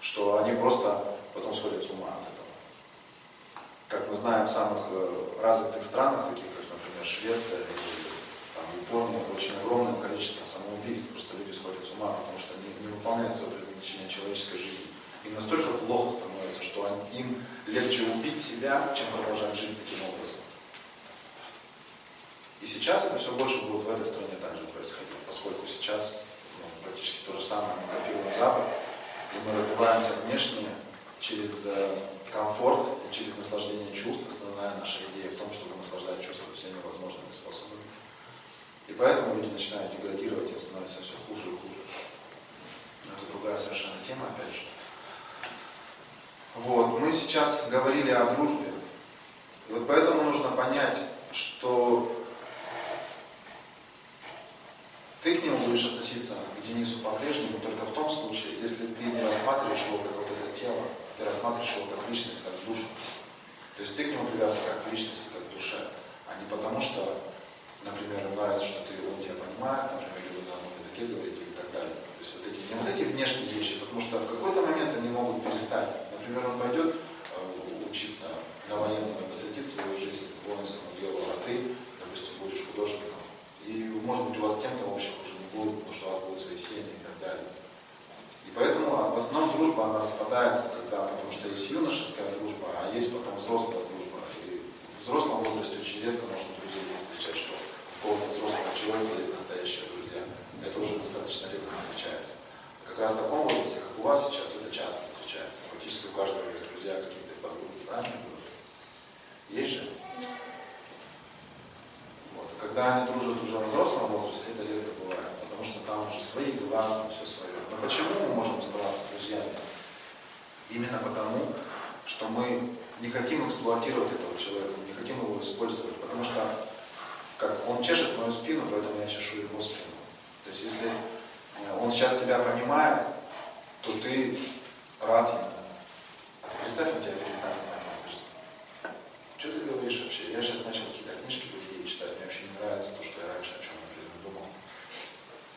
A: что они просто потом сходят с ума от этого. Как мы знаем в самых э, развитых странах, таких как, например, Швеция или там, Япония, очень огромное количество самоубийств, просто люди сходят с ума, потому что не, не выполняют свое предназначение человеческой жизни. Им настолько плохо становится, что им легче убить себя, чем продолжать жить таким образом. И сейчас это все больше будет в этой стране также происходить, поскольку сейчас ну, практически то же самое мы копируем Запад, и мы развиваемся внешне через э, комфорт и через наслаждение чувств. Основная наша идея в том, чтобы наслаждать чувства всеми возможными способами. И поэтому люди начинают деградировать, им становится все хуже и хуже. Это другая совершенно тема, опять же. Вот, мы сейчас говорили о дружбе. И вот поэтому нужно понять, что ты к нему будешь относиться, к Денису по-прежнему, только в том случае, если ты не рассматриваешь его как вот это тело, ты рассматриваешь его как личность, как душу. То есть ты к нему привязан как к личности, как к душе, а не потому что, например, нравится, что ты, он тебя понимает, например, или вы на одном языке говорите и так далее. То есть вот эти, не вот эти внешние вещи, потому что в какой-то момент они могут перестать. Например, он пойдет э, учиться на военную, посвятит свою жизнь воинскому делу, а ты, допустим, будешь художником и, может быть, у вас кем-то общих уже не будет, потому что у вас будут свои семьи и так далее. И поэтому а, в основном дружба, она распадается, когда, потому что есть юношеская дружба, а есть потом взрослая дружба. И в взрослом возрасте очень редко можно друзей встречать, что у какого-то взрослого человека есть настоящие друзья. Это уже достаточно редко встречается. Как раз в таком возрасте, как у вас сейчас, это часто встречается. Практически у каждого есть друзья какие-то подруги, правильно? Есть же? Когда они дружат уже в взрослом возрасте, это редко бывает, потому что там уже свои дела, все свое. Но почему мы можем оставаться друзьями? Именно потому, что мы не хотим эксплуатировать этого человека, не хотим его использовать, потому что как он чешет мою спину, поэтому я чешу его спину. То есть если э, он сейчас тебя понимает, то ты рад ему. А ты представь, он тебя перестанет понимать, что ты говоришь вообще? Я сейчас начал какие-то нравится то, что я раньше о чем например, думал.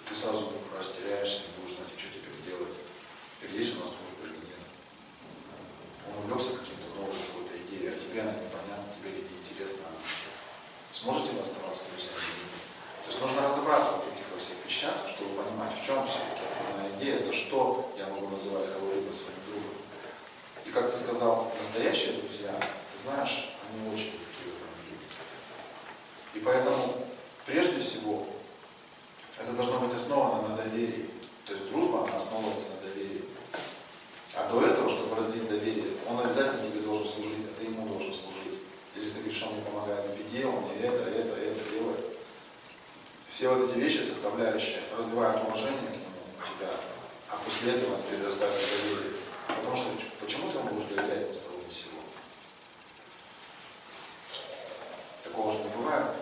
A: Ты сразу растеряешься, не будешь знать, что теперь делать. Теперь есть у нас дружба или нет. Он увлекся каким-то новой какой-то идеей, а тебе она непонятна, тебе ли неинтересна. Сможете вы оставаться друзьями? То есть нужно разобраться в этих во всех вещах, чтобы понимать, в чем все-таки основная идея, за что я могу называть кого-либо своим другом. И как ты сказал, настоящие друзья, ты знаешь, они очень такие вот И поэтому, прежде всего, это должно быть основано на доверии. То есть дружба, она основывается на доверии. А до этого, чтобы развить доверие, он обязательно тебе должен служить, а ты ему должен служить. Или если ты говоришь, он мне помогает в беде, он мне это, это, это делает. Все вот эти вещи, составляющие, развивают уважение к нему, у тебя, а после этого перерастает в доверие. Потому что почему ты ему будешь доверять без того ни сего? Такого же не бывает.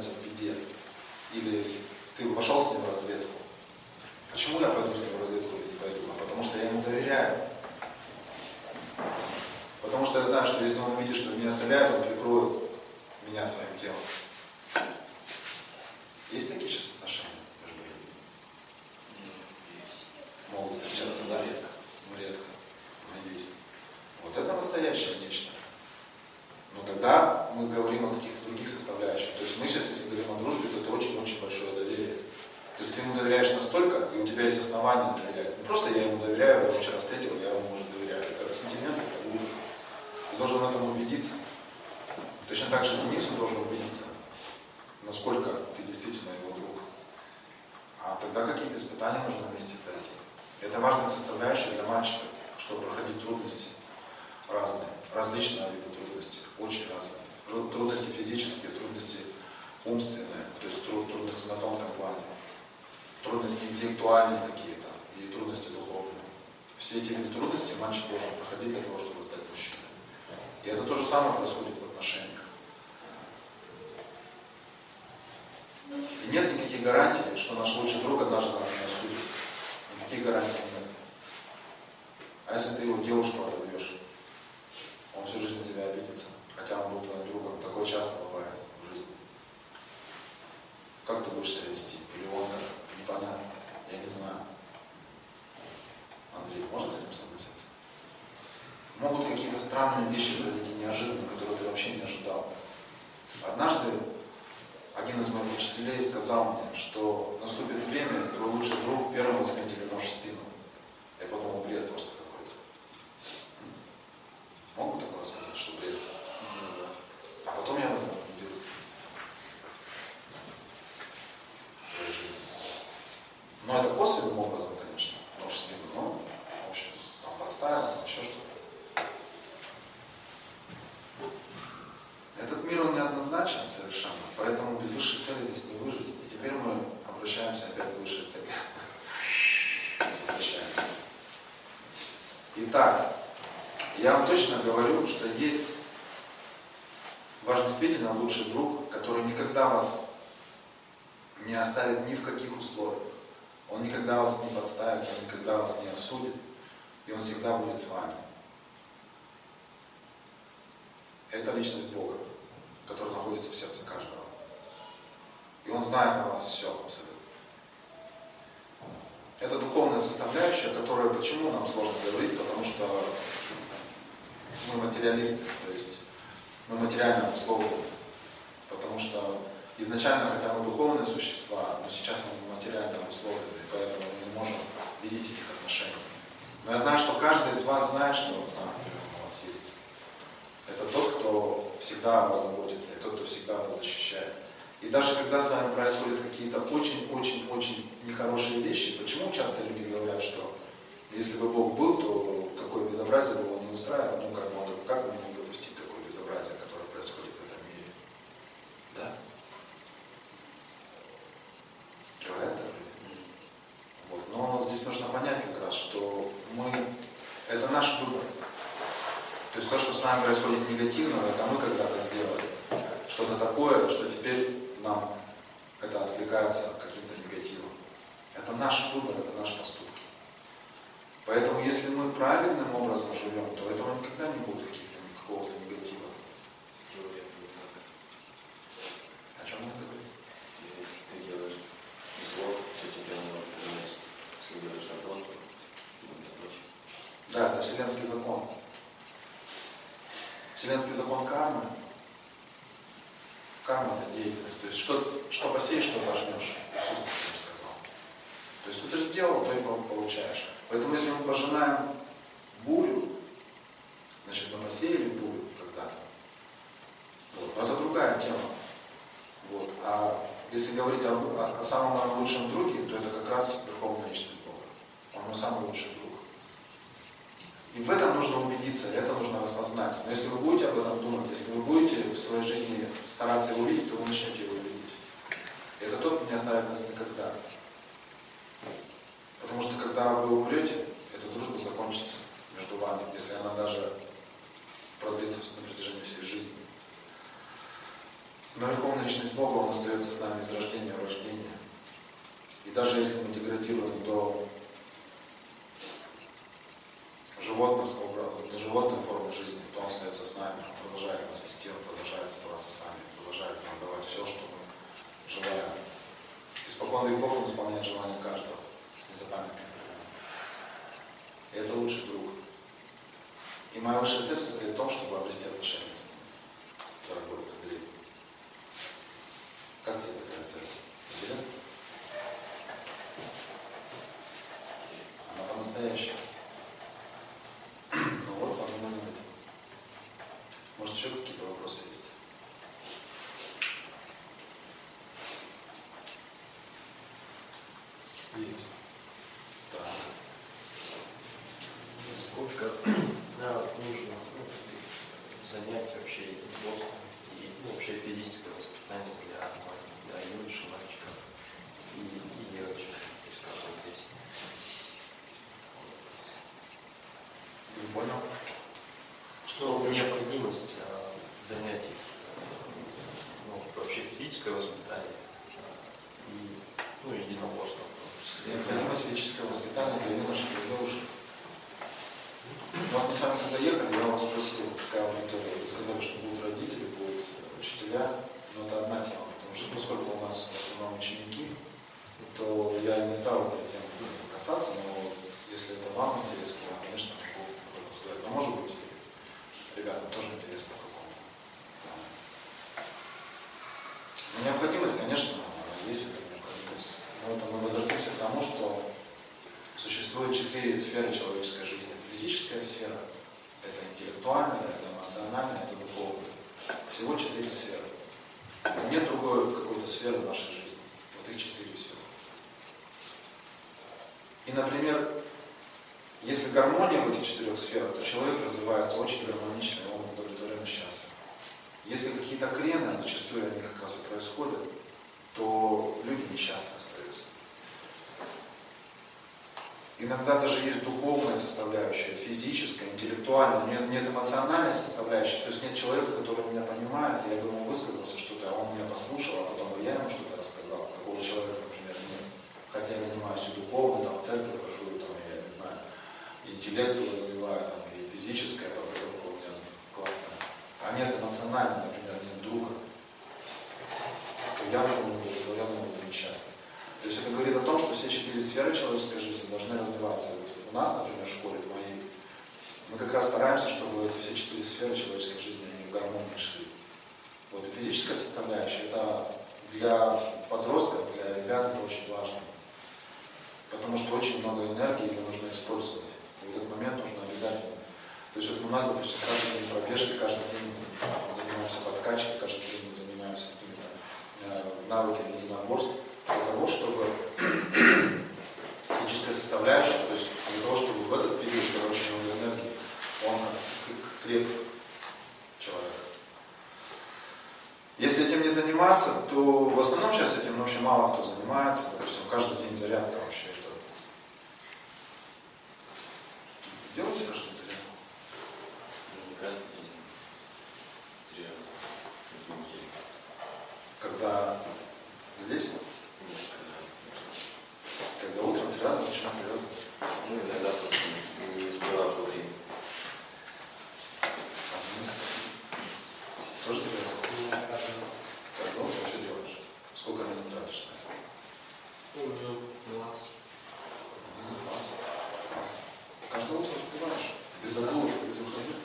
A: Познается в беде. Или ты пошел с ним в разведку. Почему я пойду с ним в разведку или не пойду? А потому что я ему доверяю. Потому что я знаю, что если он увидит, что меня стреляют, он прикроет меня своим телом. Есть такие сейчас отношения между людьми?
D: Ну, есть.
A: Могут встречаться, да?
D: редко.
A: Ну, редко. Но есть. Вот это настоящее нечто. Но тогда мы говорим о каких-то других составляющих. То есть мы сейчас, если говорим о дружбе, то это очень-очень большое доверие. То есть ты ему доверяешь настолько, и у тебя есть основания доверять. Не просто я ему доверяю, я его вчера встретил, я ему уже доверяю. Это сентимент, это глупость. Ты должен в этом убедиться. Точно так же Денису должен убедиться, насколько ты действительно его друг. А тогда какие-то испытания нужно вместе пройти. Это важная составляющая для мальчика, чтобы проходить трудности разные, различные виды трудностей, очень разные. Тру- Трудности физические, трудности умственные, то есть труд- трудности на тонком плане, трудности интеллектуальные какие-то и трудности духовные. Все эти виды трудностей мальчик должен проходить для того, чтобы стать мужчиной. И это то же самое происходит в отношениях. И нет никаких гарантий, что наш лучший друг однажды нас не осудит. Никаких гарантий нет. А если ты его девушку отобьешь, он всю жизнь на тебя обидится, хотя он был твоим другом. Такое часто бывает в жизни. Как ты будешь себя вести? Или он? Непонятно. Я не знаю. Андрей, можно с этим согласиться? Могут какие-то странные вещи произойти неожиданно, которые ты вообще не ожидал. Однажды один из моих учителей сказал мне, что наступит время, и твой лучший друг первым возьмет тебе нож в спину. Я подумал, бред просто какой-то. Могут бред? А потом я в этом убедился. В своей жизни. Но это косвенным образом, конечно, в спину, но, в общем, там подставил, еще что-то. Этот мир, он неоднозначен совершенно, поэтому без высшей цели здесь не выжить. И теперь мы обращаемся опять к высшей цели. Возвращаемся. Итак, я вам точно говорю, что есть ваш действительно лучший друг, который никогда вас не оставит ни в каких условиях. Он никогда вас не подставит, он никогда вас не осудит, и он всегда будет с вами. Это личность Бога, которая находится в сердце каждого. И Он знает о вас все абсолютно. Это духовная составляющая, которая почему нам сложно говорить, потому что мы материалисты, то есть мы материально обусловлены. Потому что изначально, хотя мы духовные существа, но сейчас мы материально обусловлены, поэтому мы не можем видеть этих отношений. Но я знаю, что каждый из вас знает, что на самом деле у вас есть. Это тот, кто всегда о вас заботится, и тот, кто всегда вас защищает. И даже когда с вами происходят какие-то очень-очень-очень нехорошие вещи, почему часто люди говорят, что если бы Бог был, то такое безобразие бы он не устраивал, ну как, он, как бы
H: вообще физическое воспитание и ну, единоборство в том числе.
A: Необходимость физического воспитания для юношей и девушек. Ну, вот мы с вами когда ехали, я вас спросил, какая аудитория. Вы сказали, что будут родители, будут учителя. Но это одна тема, потому что поскольку у нас в основном ученики, то я не стал этой темы касаться, но если это вам интересно, я, конечно, могу об этом сказать. Но может быть, ребятам тоже интересно в каком плане. Но необходимость, конечно, есть эта. Но это мы возвратимся к тому, что существует четыре сферы человеческой жизни. Это физическая сфера, это интеллектуальная, это эмоциональная, это духовная. Всего четыре сферы. Нет другой какой-то сферы в нашей жизни. Вот их четыре всего. И, например, если гармония в этих четырех сферах, то человек развивается очень гармонично, и он удовлетворен и счастлив. Если какие-то крены, а зачастую они как раз и происходят, то люди несчастны остаются. Иногда даже есть духовная составляющая, физическая, интеллектуальная, нет, нет эмоциональной составляющей. То есть нет человека, который меня понимает, я бы ему высказался что-то, а он меня послушал, а потом бы я ему что-то рассказал. Такого человека, например, нет. Хотя я занимаюсь и духовно, там в церковь хожу, и там, я не знаю, интеллект развиваю, там, и физическая подготовка у меня классная. А нет эмоциональной, например, нет друга, то я буду неудовлетворенным, буду несчастным. То есть это говорит о том, что все четыре сферы человеческой жизни должны развиваться. Вот у нас, например, в школе, в моей, мы как раз стараемся, чтобы эти все четыре сферы человеческой жизни, они в гармонии шли. Вот и физическая составляющая, это для подростков, для ребят это очень важно. Потому что очень много энергии, нужно использовать. И в этот момент нужно обязательно. То есть вот у нас, допустим, каждый день пробежки, каждый день занимаемся подкачкой, каждый день занимаемся какими-то э, навыками единоборств для того, чтобы физическая составляющая, то есть для того, чтобы в этот период, много энергии, он креп человек. Если этим не заниматься, то в основном сейчас этим вообще мало кто занимается, допустим, каждый день зарядка вообще это. Делайте каждый день зарядку.
D: Не каждый день. Три раза. в неделю.
A: Когда здесь,
D: Нет, когда-
A: когда утром три раза, почему три раза?
D: Ну, иногда просто не успеваю по времени.
A: А вниз. Тоже три раза? Каждое утро что делаешь? Сколько минут тратишь на это?
H: Ну, минут 20.
A: Минут 20. Классно. Каждое утро успеваешь? Без загулов, без выходных?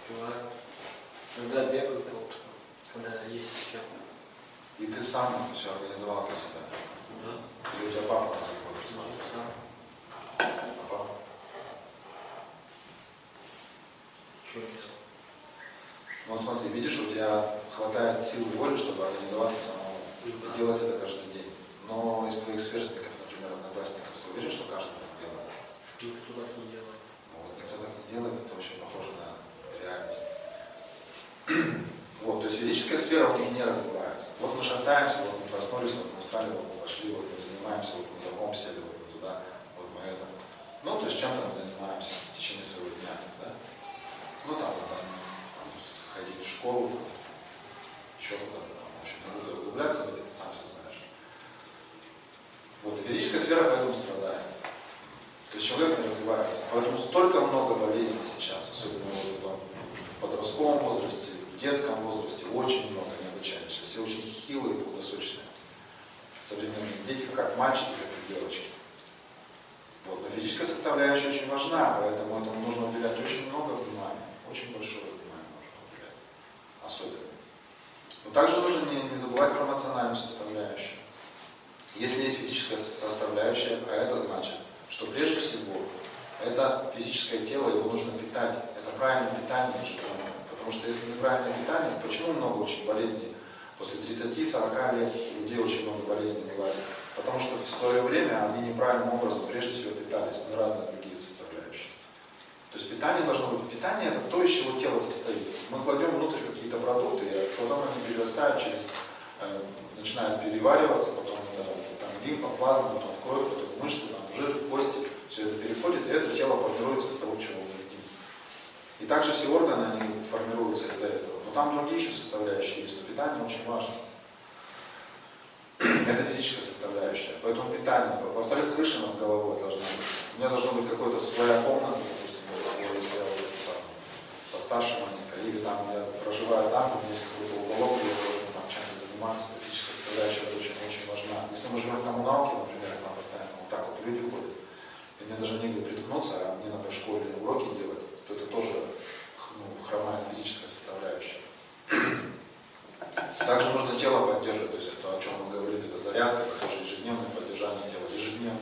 H: Успеваю. Когда бегаю, то вот, когда есть с кем.
A: И ты сам это все организовал для себя?
H: Да.
A: Или у тебя папа за тобой присматривает?
H: Сам.
A: А папа?
H: Что делать?
A: Ну вот смотри, видишь, у тебя хватает сил и воли, чтобы организоваться самому. И делать это каждый день. Но из твоих сверстников, например, одноклассников, ты уверен, что каждый так делает?
H: Никто так не делает.
A: Ну Вот, никто так не делает, это очень похоже на реальность. Вот, то есть физическая сфера у них не развивается. Вот мы шатаемся, вот мы проснулись, вот мы встали, вот мы пошли, вот мы занимаемся, вот мы за ком сели, вот мы туда, вот мы это. Ну, то есть чем-то мы занимаемся в течение своего дня, да? Ну, там, вот, там, там, ходить в школу, еще куда-то там, в общем, буду углубляться в это, ты сам все знаешь. Вот, физическая сфера поэтому страдает. То есть человек не развивается. Поэтому столько много болезней сейчас, особенно вот в подростковом возрасте, в детском возрасте, очень много необычайно. Сейчас все очень хилые, худосочные. Современные дети, как мальчики, так и девочки. Вот. Но физическая составляющая очень важна, поэтому этому нужно уделять очень много внимания, очень большое внимание нужно уделять, особенно. Но также нужно не, не забывать про эмоциональную составляющую. Если есть физическая составляющая, а это значит, что прежде всего это физическое тело, его нужно питать. Это правильное питание ежедневно. Потому что если неправильное питание, почему много очень болезней? После 30-40 лет людей очень много болезней вылазит. Потому что в свое время они неправильным образом прежде всего питались, но разные другие составляющие. То есть питание должно быть. Питание это то, из чего тело состоит. Мы кладем внутрь какие-то продукты, и потом они перерастают через, э, начинают перевариваться, потом это там, лимфа, плазма, потом в кровь, потом в мышцы, там, в жир, в кости. Все это переходит, и это тело формируется из того, чего. И также все органы, они формируются из-за этого. Но там другие еще составляющие есть, но питание очень важно. Это физическая составляющая. Поэтому питание. Во-вторых, крыша над головой должна быть. У меня должна быть какая-то своя комната, допустим, если я уже там, постарше маленько, или там я проживаю там, у меня есть какой-то уголок, где я должен там чем-то заниматься. Физическая составляющая очень-очень важна. Если мы живем в коммуналке, например, там постоянно вот так вот люди ходят, и мне даже негде приткнуться, а мне надо в школе уроки делать, то это тоже ну, хромает физическая составляющая. Также нужно тело поддерживать, то есть это о чем мы говорили, это зарядка, это тоже ежедневное поддержание тела, ежедневно.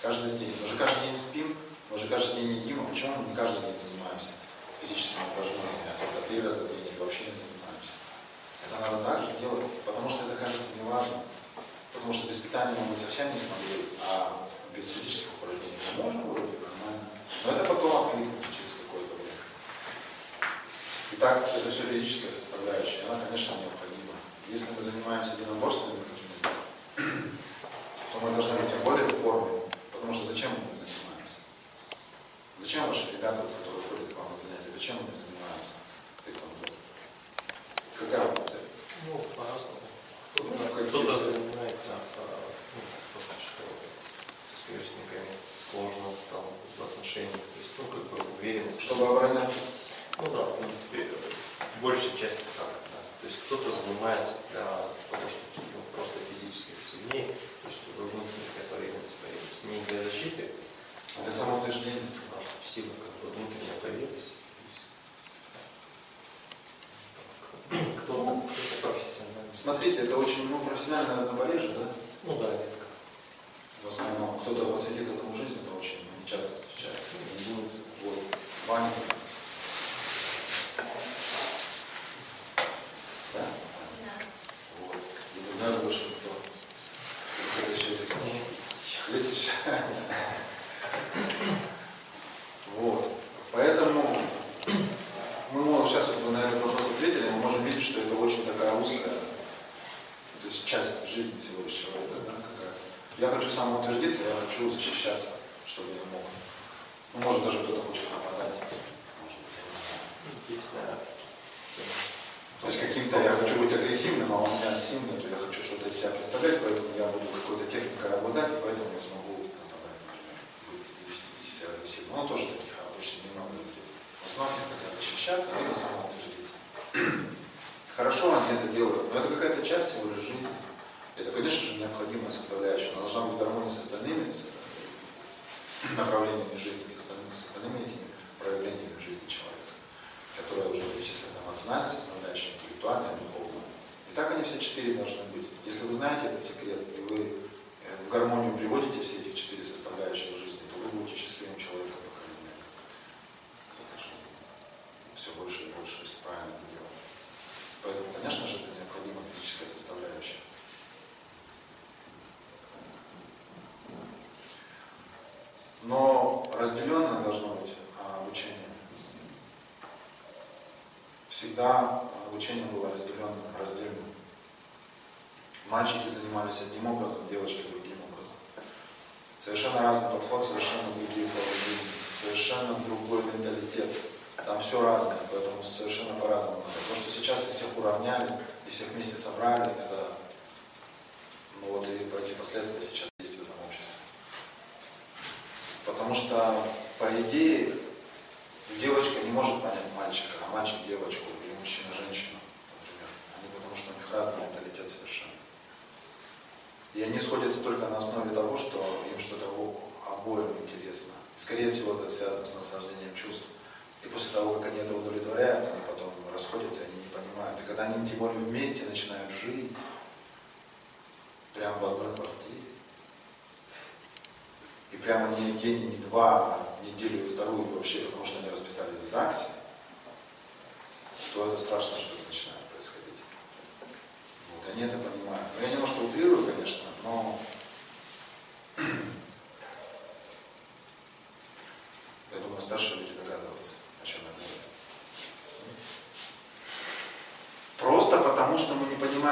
A: Каждый день. Мы же каждый день спим, мы же каждый день едим, а почему мы не каждый день занимаемся физическими упражнениями, а только три раза в день вообще не занимаемся? Это надо также делать, потому что это кажется не важно. Потому что без питания мы бы совсем не смогли, а без физических упражнений мы можем вроде нормально. Но это потом откликнется. Итак, это все физическая составляющая, она, конечно, необходима. Если мы занимаемся единоборствами какими-то, то мы должны быть в более в форме, потому что зачем мы занимаемся? Зачем ваши ребята, которые ходят к вам на занятия, зачем они занимаются? Какая у вас цель?
H: Ну, по-разному.
A: Ну,
H: Кто-то занимается а, ну, просто что со сверстниками сложно там в отношениях, то есть, ну, как бы уверенность.
A: Чтобы обороняться.
H: Ну да, в принципе, большей части так, да. То есть кто-то занимается для того, чтобы ну, просто физически сильнее, то есть чтобы внутренняя поверхность появилась. Не для защиты,
A: Для самоутверждения.
H: а чтобы сила как бы внутренняя появилась. Кто-то кто профессиональный.
A: Смотрите, это очень ну, профессионально, наверное, пореже, да?
H: Ну да, редко.
A: В основном кто-то посвятит этому жизнь, это очень часто встречается.
H: Единицы.
A: Вот. Ваня. Thank you.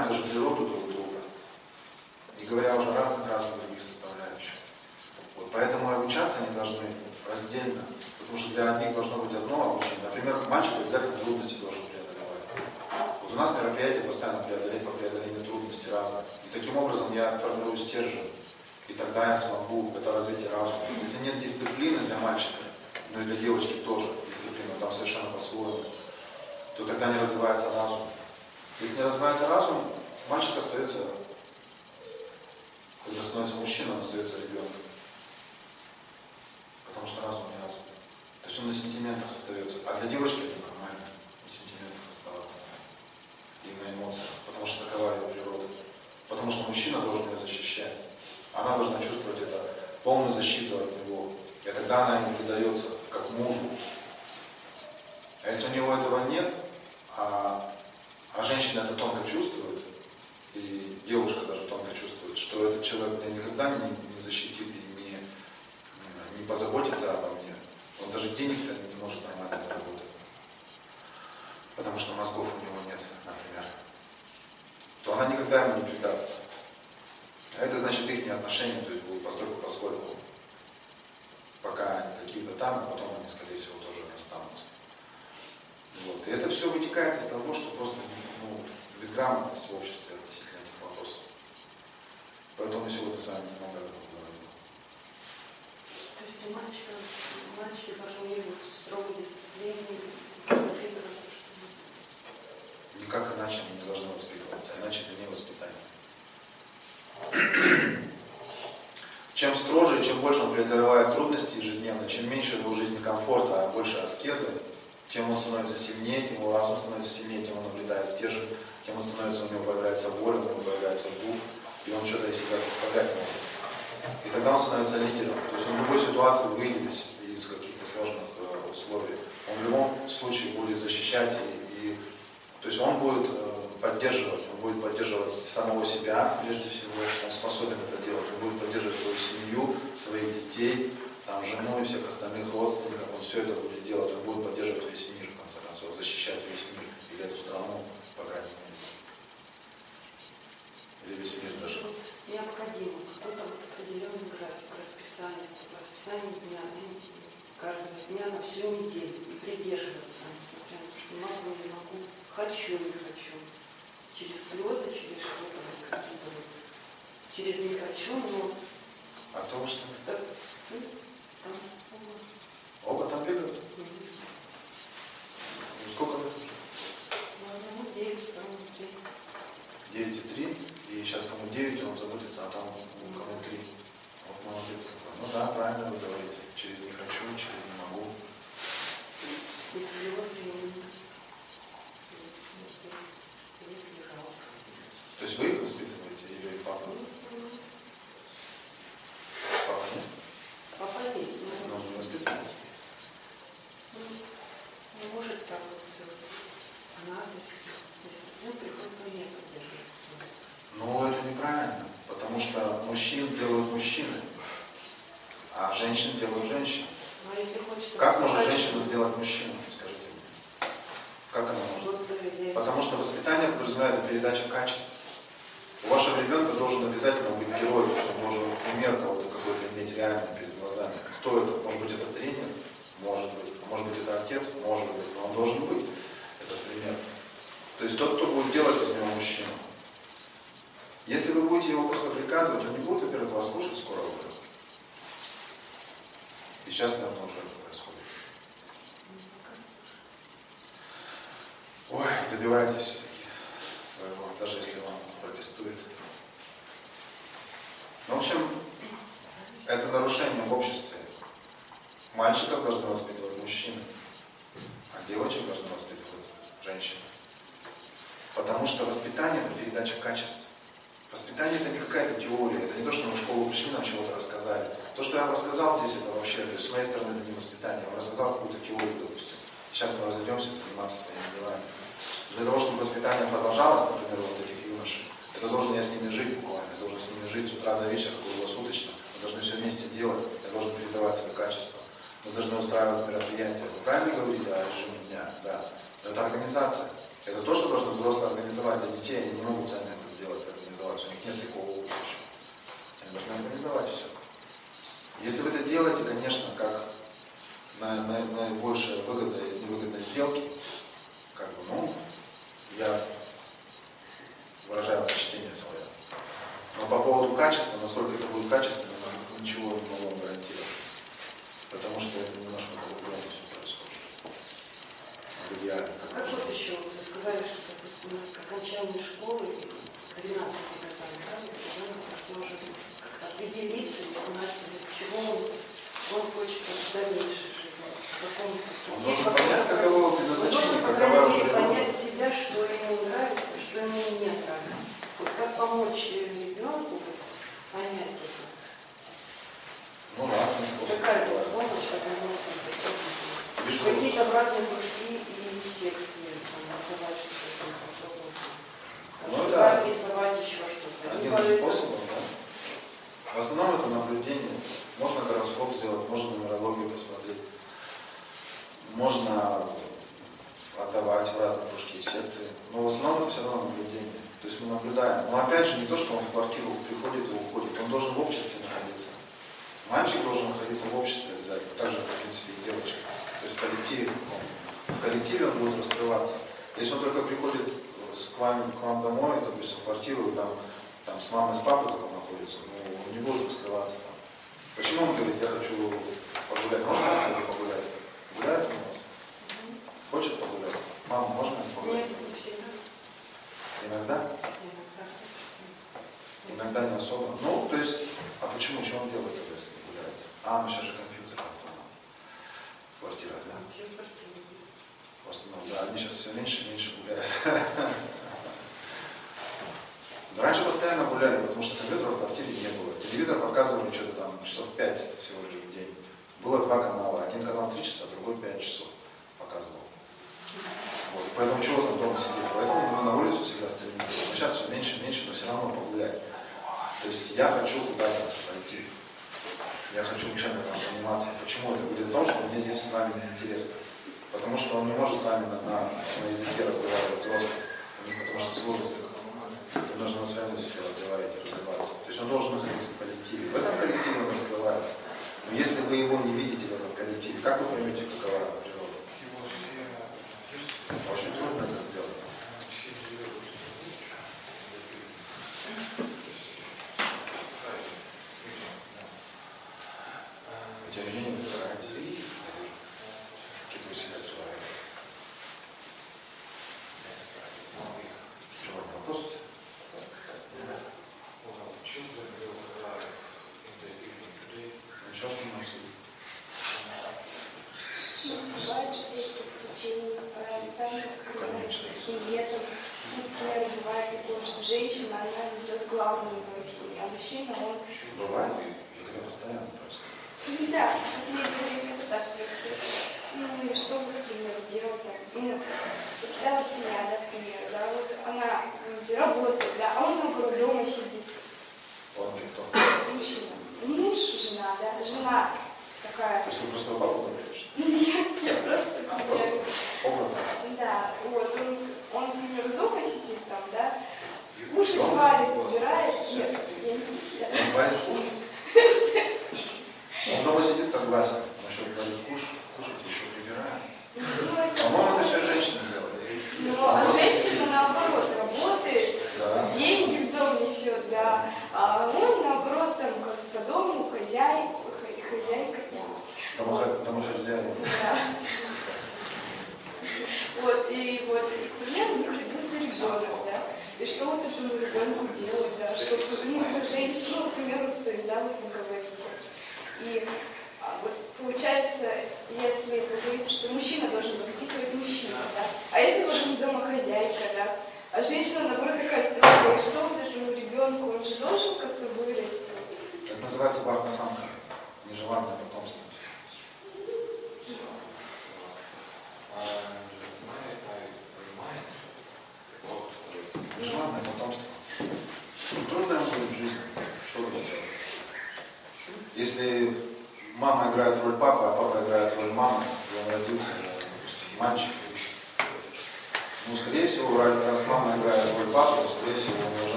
A: Мы не понимаем даже природу друг друга, не говоря уже о разных-разных других составляющих. Вот, поэтому обучаться они должны раздельно, потому что для одних должно быть одно обучение. Например, мальчик обязательно трудности должен преодолевать. Вот у нас мероприятие постоянно преодолеть по преодолению трудностей разных. И таким образом я формирую стержень. И тогда я смогу, это развитие разума. Если нет дисциплины для мальчика, ну и для девочки тоже дисциплина, там совершенно по-своему, то тогда не развивается разум. Если не развивается разум, мальчик остается, когда становится мужчина, он остается ребенком. Потому что разум не развит. То есть он на сентиментах остается. А для девочки это нормально, на сентиментах оставаться. И на эмоциях. Потому что такова ее природа. Потому что мужчина должен ее защищать. Она должна чувствовать это, полную защиту от него. И тогда она ему передается как мужу. А если у него этого нет, а, а женщина это тонко чувствует, и девушка даже тонко чувствует, что этот человек меня никогда не, не защитит и не, не позаботится обо мне, он даже денег-то не может нормально заработать, потому что мозгов у него нет, например, то она никогда ему не предастся. А это значит их отношения, то есть будут постольку поскольку, пока они какие-то там, а потом они, скорее всего, тоже останутся. Вот. И это все вытекает из того, что просто ну, безграмотность в обществе относительно этих вопросов. Поэтому мы сегодня с вами немного об этом говорим.
G: То есть у мальчика, мальчики должны быть в строгой дисциплине, воспитываться, что
A: Никак иначе они не должны воспитываться, иначе это не воспитание. Чем строже, чем больше он преодолевает трудности ежедневно, чем меньше в его жизни комфорта, а больше аскезы, тем он становится сильнее, тем его разум становится сильнее, тем он обретает стержень, тем он становится, у него появляется воля, у него появляется дух, и он что-то из себя представлять может. И тогда он становится лидером. То есть он в любой ситуации выйдет из, из каких-то сложных э, условий. Он в любом случае будет защищать и, и то есть он будет э, поддерживать, он будет поддерживать самого себя прежде всего, он способен это делать, он будет поддерживать свою семью, своих детей, там, жену и всех остальных родственников, он все это будет делать, он будет поддерживать весь мир, в конце концов, защищать весь мир, или эту страну, по крайней мере. Или весь мир даже.
G: Вот необходимо какой-то вот определенный график, расписание, расписание дня, ну, каждого дня на всю неделю и придерживаться, несмотря на то, что могу, не могу, хочу, не хочу. Через слезы, через что-то, вот какие-то вот, через не хочу, но
A: А ваш сын?
G: так, сын, оба.
A: Там бегают? Ну, сколько лет уже?
G: Девять, второму три.
A: 9 и 3, и сейчас кому 9, он заботится, а там ну, кому 3. Вот молодец какой. Ну да, правильно вы говорите. Через не хочу, через не могу.
G: И и.
A: То есть вы их воспитываете или? Папа нет? Не воспитывает.
G: ну, не может так вот э, надо, дисциплину приходится поддерживать.
A: Ну, это неправильно, потому что мужчин делают мужчины, а женщин делают женщины.
G: Но Ну, если хочется...
A: Как может
G: воспитать,
A: женщину сделать мужчину, скажите мне? Как она может? Потому что воспитание подразумевает передача качеств. У вашего ребенка должен обязательно быть герой, то есть он должен пример кого-то какой-то иметь реальный глазами. Кто это? Может быть, это тренер? Может быть. А Может быть, это отец? Может быть. Но он должен быть, этот пример. То есть тот, кто будет делать из него мужчину. Если вы будете его просто приказывать, он не будет, во-первых, вас слушать скоро уже. И сейчас, наверное, уже это происходит. Ой, добивайтесь все-таки своего, даже если вам протестует. Ну, в общем, это нарушение в обществе. Мальчиков должны воспитывать мужчины, а девочек должны воспитывать женщины. Потому что воспитание – это передача качеств. Воспитание – это не какая-то теория, это не то, что мы в школу пришли, нам чего-то рассказали. То, что я вам рассказал здесь, это вообще, то есть с моей стороны, это не воспитание. Я вам рассказал какую-то теорию, допустим. Сейчас мы разойдемся заниматься своими делами. Для того, чтобы воспитание продолжалось, например, вот этих юношей, это должен я с ними жить буквально, я должен с ними жить с утра до вечера, круглосуточно. Мы должны все вместе делать, я должен передавать свои качества. Мы должны устраивать мероприятия. Вы правильно говорите о режиме дня? Да. Это организация. Это то, что должны взрослые организовать для детей. Они не могут сами это сделать, организовать. У них нет такого еще. Они должны организовать все. Если вы это делаете, конечно, как на- на- наибольшая выгода из невыгодной сделки, как бы, ну, я выражаю почтение свое. Но по поводу качества, насколько это будет качественно, ничего не могу вам гарантировать. Потому что это немножко по-другому все происходит. В идеале,
G: А
A: как
G: вот еще, вы сказали, что, допустим, к окончанию школы, 12 лет, да, ребенок должен определиться и знать, к чему он, он хочет в дальнейшей жизни,
A: Он должен понять, каково его предназначение, какова его
G: понять себя, что ему нравится, что ему не нравится. Вот как помочь ребенку понять?
A: Ну, разные способы.
G: Какая вот помощь, Какие-то обратные кружки и секции, там, что-то
A: Ну да.
G: рисовать еще что-то.
A: Один из способов, да. В основном это наблюдение. Можно гороскоп сделать, можно нумерологию посмотреть. Можно отдавать в разные кружки и секции. Но в основном это все равно наблюдение. То есть мы наблюдаем. Но опять же, не то, что он в квартиру приходит и уходит. Он должен в обществе. Мальчик должен находиться в обществе обязательно. Так же, в принципе, и девочка. То есть в коллективе. В коллективе он будет раскрываться. Если он только приходит с- к вам, к вам домой, допустим, в квартиру, там, там с мамой, с папой только находится, ну, он не будет раскрываться там. Почему он говорит, я хочу погулять? Можно я погулять? Гуляет он у вас? Хочет погулять? Мама, можно
G: Нет,
A: погулять?
G: не всегда.
A: Иногда?
G: Иногда.
A: Иногда не особо. Ну, то есть, а почему? Что он делает, тогда? А, ну сейчас же компьютер квартирах, да?
G: Компьютер.
A: В основном, да, они сейчас все меньше и меньше гуляют. Раньше постоянно гуляли, потому что компьютера в квартире не было. Телевизор показывали что-то там часов 5 всего лишь в день. Было два канала. Один канал 3 часа, другой 5 часов показывал. Вот. Поэтому чего там дома сидеть? Поэтому мы на улицу всегда стремились. Сейчас все меньше и меньше, но все равно погулять. То есть я хочу куда-то пойти. Я хочу чем-то заниматься. Почему это говорит о том, что мне здесь с вами неинтересно? Потому что он не может с вами на, на, на языке разговаривать них потому что свой язык. Им нужно на своем языке разговаривать и развиваться. То есть он должен находиться в коллективе. В этом коллективе он развивается. Но если вы его не видите в этом коллективе, как вы поймете, какова
C: его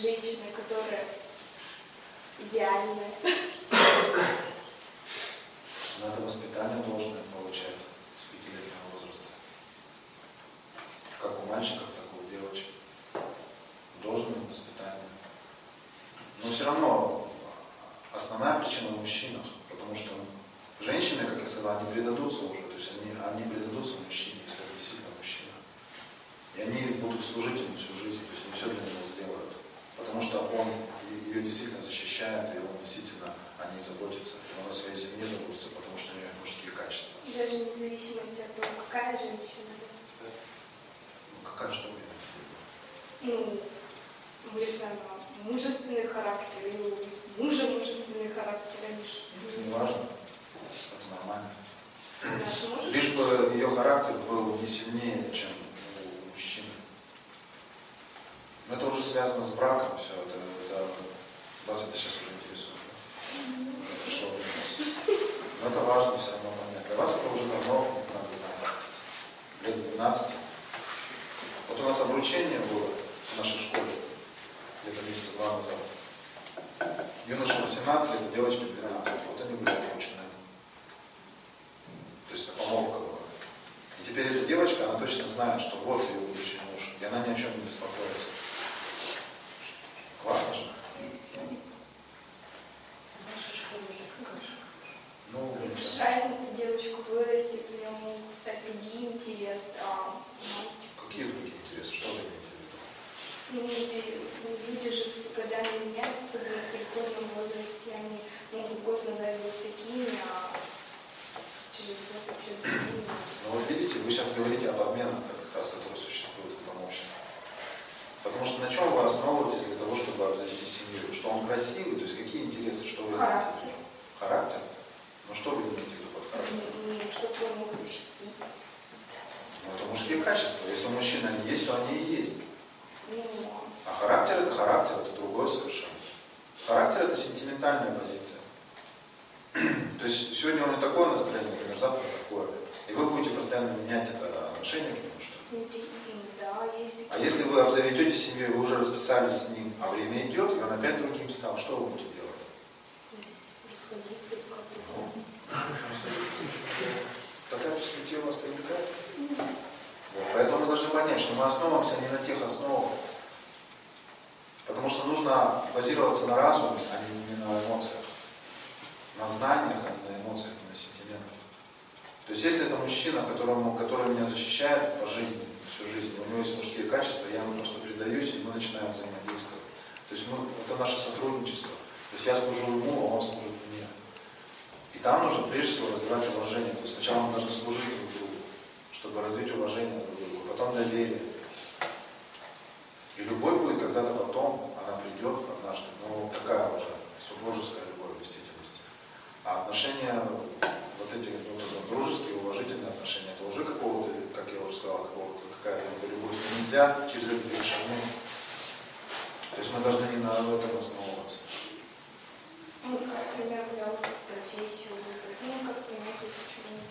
C: женщиной, которая идеальная?
A: Надо воспитание должное перешагнуть. То есть мы должны не на этом основываться.
C: Ну, как, например, когда вот профессию ну, как понять, если что-нибудь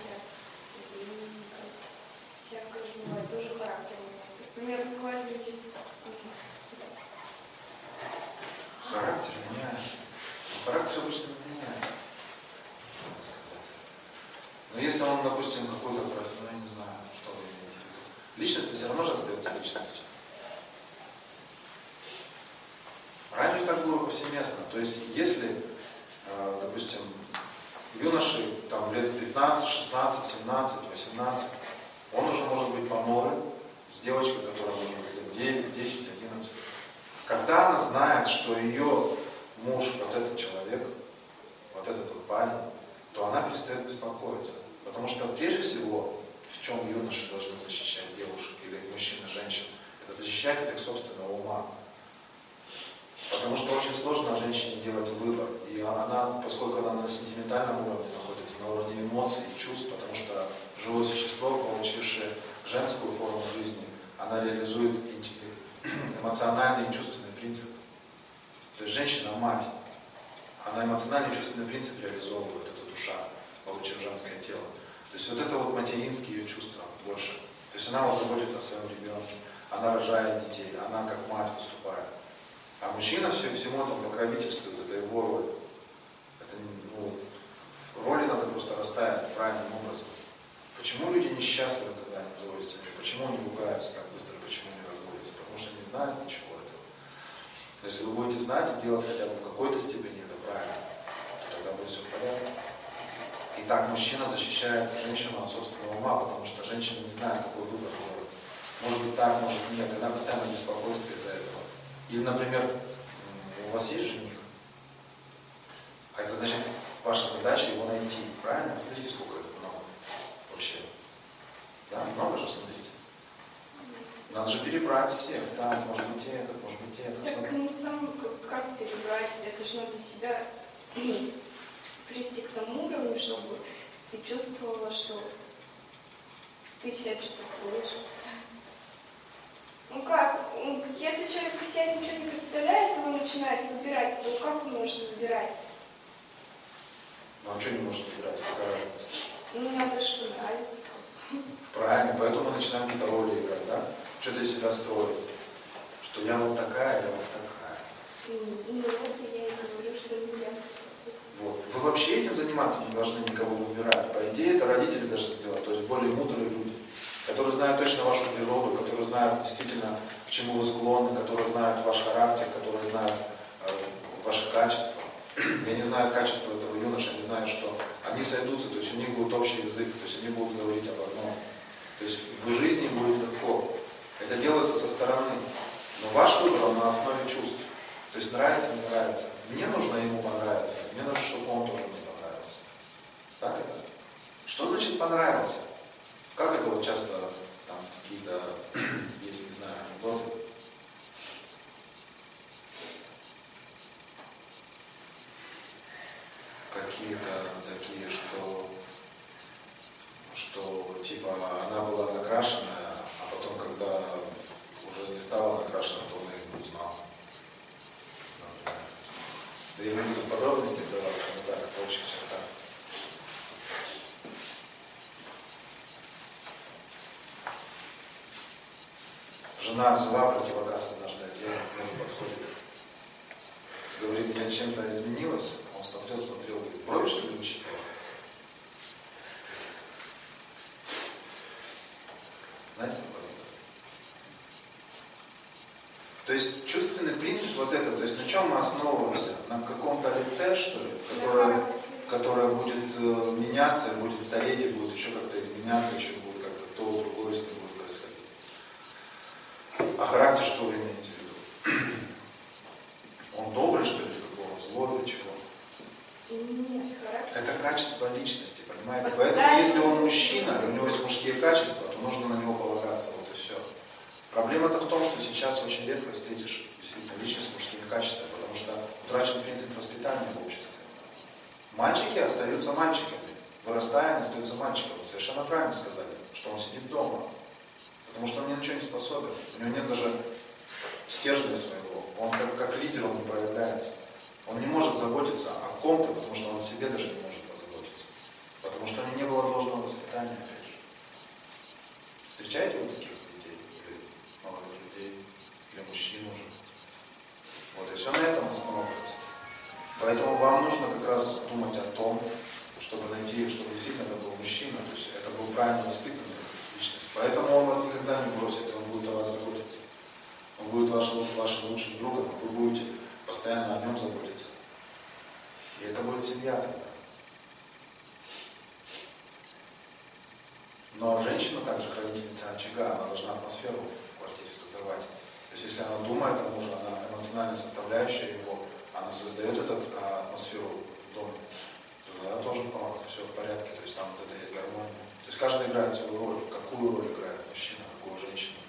C: всякое же бывает, тоже характер меняется. Например, бывают люди,
A: Характер меняется. Характер обычно не меняется. Но если он, допустим, какой-то, ну я не знаю, что вы имеете в виду. Личность все равно же остается личностью. Раньше так было повсеместно. То есть, если, э, допустим, юноши там лет 15, 16, 17, 18, он уже может быть помолвлен с девочкой, которая может быть лет 9, 10, 11. Когда она знает, что ее муж вот этот человек, вот этот вот парень, то она перестает беспокоиться. Потому что прежде всего, в чем юноши должны защищать девушек или мужчин женщин, это защищать от их собственного ума. Потому что очень сложно женщине делать выбор. И она, поскольку она на сентиментальном уровне находится, на уровне эмоций и чувств, потому что живое существо, получившее женскую форму жизни, она реализует эмоциональный и чувственный принцип. То есть женщина-мать, она эмоциональный и чувственный принцип реализовывает, эта душа, получив женское тело. То есть вот это вот материнские ее чувства больше. То есть она вот заботится о своем ребенке, она рожает детей, она как мать выступает. А мужчина все, всему этому покровительствует, это его роль. Это, ну, роли надо просто расставить правильным образом. Почему люди несчастливы, когда они разводятся? Почему они ругаются так быстро, почему они разводятся? Потому что не знают ничего этого. Но если вы будете знать и делать хотя бы в какой-то степени это правильно, то тогда будет все в порядке. И так мужчина защищает женщину от собственного ума, потому что женщина не знает, какой выбор делать. Может быть так, может нет. Она постоянно беспокоится из-за этого. Или, например, у вас есть жених, а это значит, ваша задача его найти. Правильно? Посмотрите, сколько это много вообще. Да, много же, смотрите. Надо же перебрать всех. Так, может быть и этот, может быть и этот.
C: Так,
A: Смотри.
C: ну, сам, как, как перебрать? Это же надо себя привести к тому уровню, чтобы ты чувствовала, что ты себя что-то слышишь. Ну как, ну, если человек из себя ничего не представляет, он начинает выбирать, то как он может выбирать?
A: Ну а что не может выбирать? Какая разница?
C: Ну, надо же понравиться.
A: Правильно, поэтому мы начинаем какие-то роли играть, да? Что для себя строить? Что я вот такая, я вот такая.
C: Ну, вот я и говорю, что нельзя.
A: Вот. Вы вообще этим заниматься не должны никого выбирать. По идее, это родители должны сделать, то есть более мудрые люди, которые знают точно вашу природу, которые знают действительно, к чему вы склонны, которые знают ваш характер, которые знают э, ваши качества. Я не знаю качества этого юноши, они знают, что они сойдутся, то есть у них будет общий язык, то есть они будут говорить об одном. То есть в жизни будет легко. Это делается со стороны. Но ваш выбор на основе чувств. То есть нравится, не нравится. Мне нужно ему понравиться, мне нужно, чтобы он тоже мне понравился. Так это? Что значит понравился? Как это вот часто там какие-то есть, не знаю, анекдоты? Какие-то такие, что, что типа она была накрашенная, а потом, когда уже не стала накрашена, то он не узнал. Да я не буду в подробности вдаваться, но так, в общих чертах. Жена взяла противогаз однажды, одела, к мужу подходит. Говорит, я чем-то изменилась. Он смотрел, смотрел, говорит, брови что ли выщипала? Знаете такое? есть чувственный принцип вот это, то есть на чем мы основываемся? На каком-то лице, что ли, которое, которое будет э, меняться, будет стареть, и будет еще как-то изменяться, еще будет как-то то, другое с ним будет происходить. А характер что вы имеете в виду? Он добрый, что ли, какого? Злой или чего?
C: Нет, характер.
A: Это качество личности, понимаете? Поэтому если он мужчина, и у него есть мужские качества, то нужно на него полагаться, вот и все. Проблема-то в том, что сейчас очень редко встретишь действительно личность мужскими качествами, потому что утрачен принцип воспитания в обществе. Мальчики остаются мальчиками, вырастая, они остаются мальчиками. Совершенно правильно сказали, что он сидит дома, потому что он ни на что не способен. У него нет даже стержня своего. Он как, как лидер, он не проявляется. Он не может заботиться о ком-то, потому что он о себе даже не может позаботиться. Потому что у него не было должного воспитания, опять же. Встречаете вот таких детей, или молодых людей, или мужчин уже? Вот, и все на этом основывается. Поэтому вам нужно как раз думать о том, чтобы найти, чтобы действительно это был мужчина, то есть это был правильно воспитанный личность. Поэтому он вас никогда не бросит, он будет о вас заботиться. Он будет вашим, вашим лучшим другом, вы будете постоянно о нем заботиться. И это будет семья тогда. Но женщина также хранительница очага, она должна атмосферу в квартире создавать. Есть если она думает о муже, она эмоциональная составляющая его, она создает эту а, атмосферу в доме, то тогда тоже все в порядке, то есть там вот это есть гармония. То есть каждый играет свою роль. Какую роль играет мужчина, какую женщина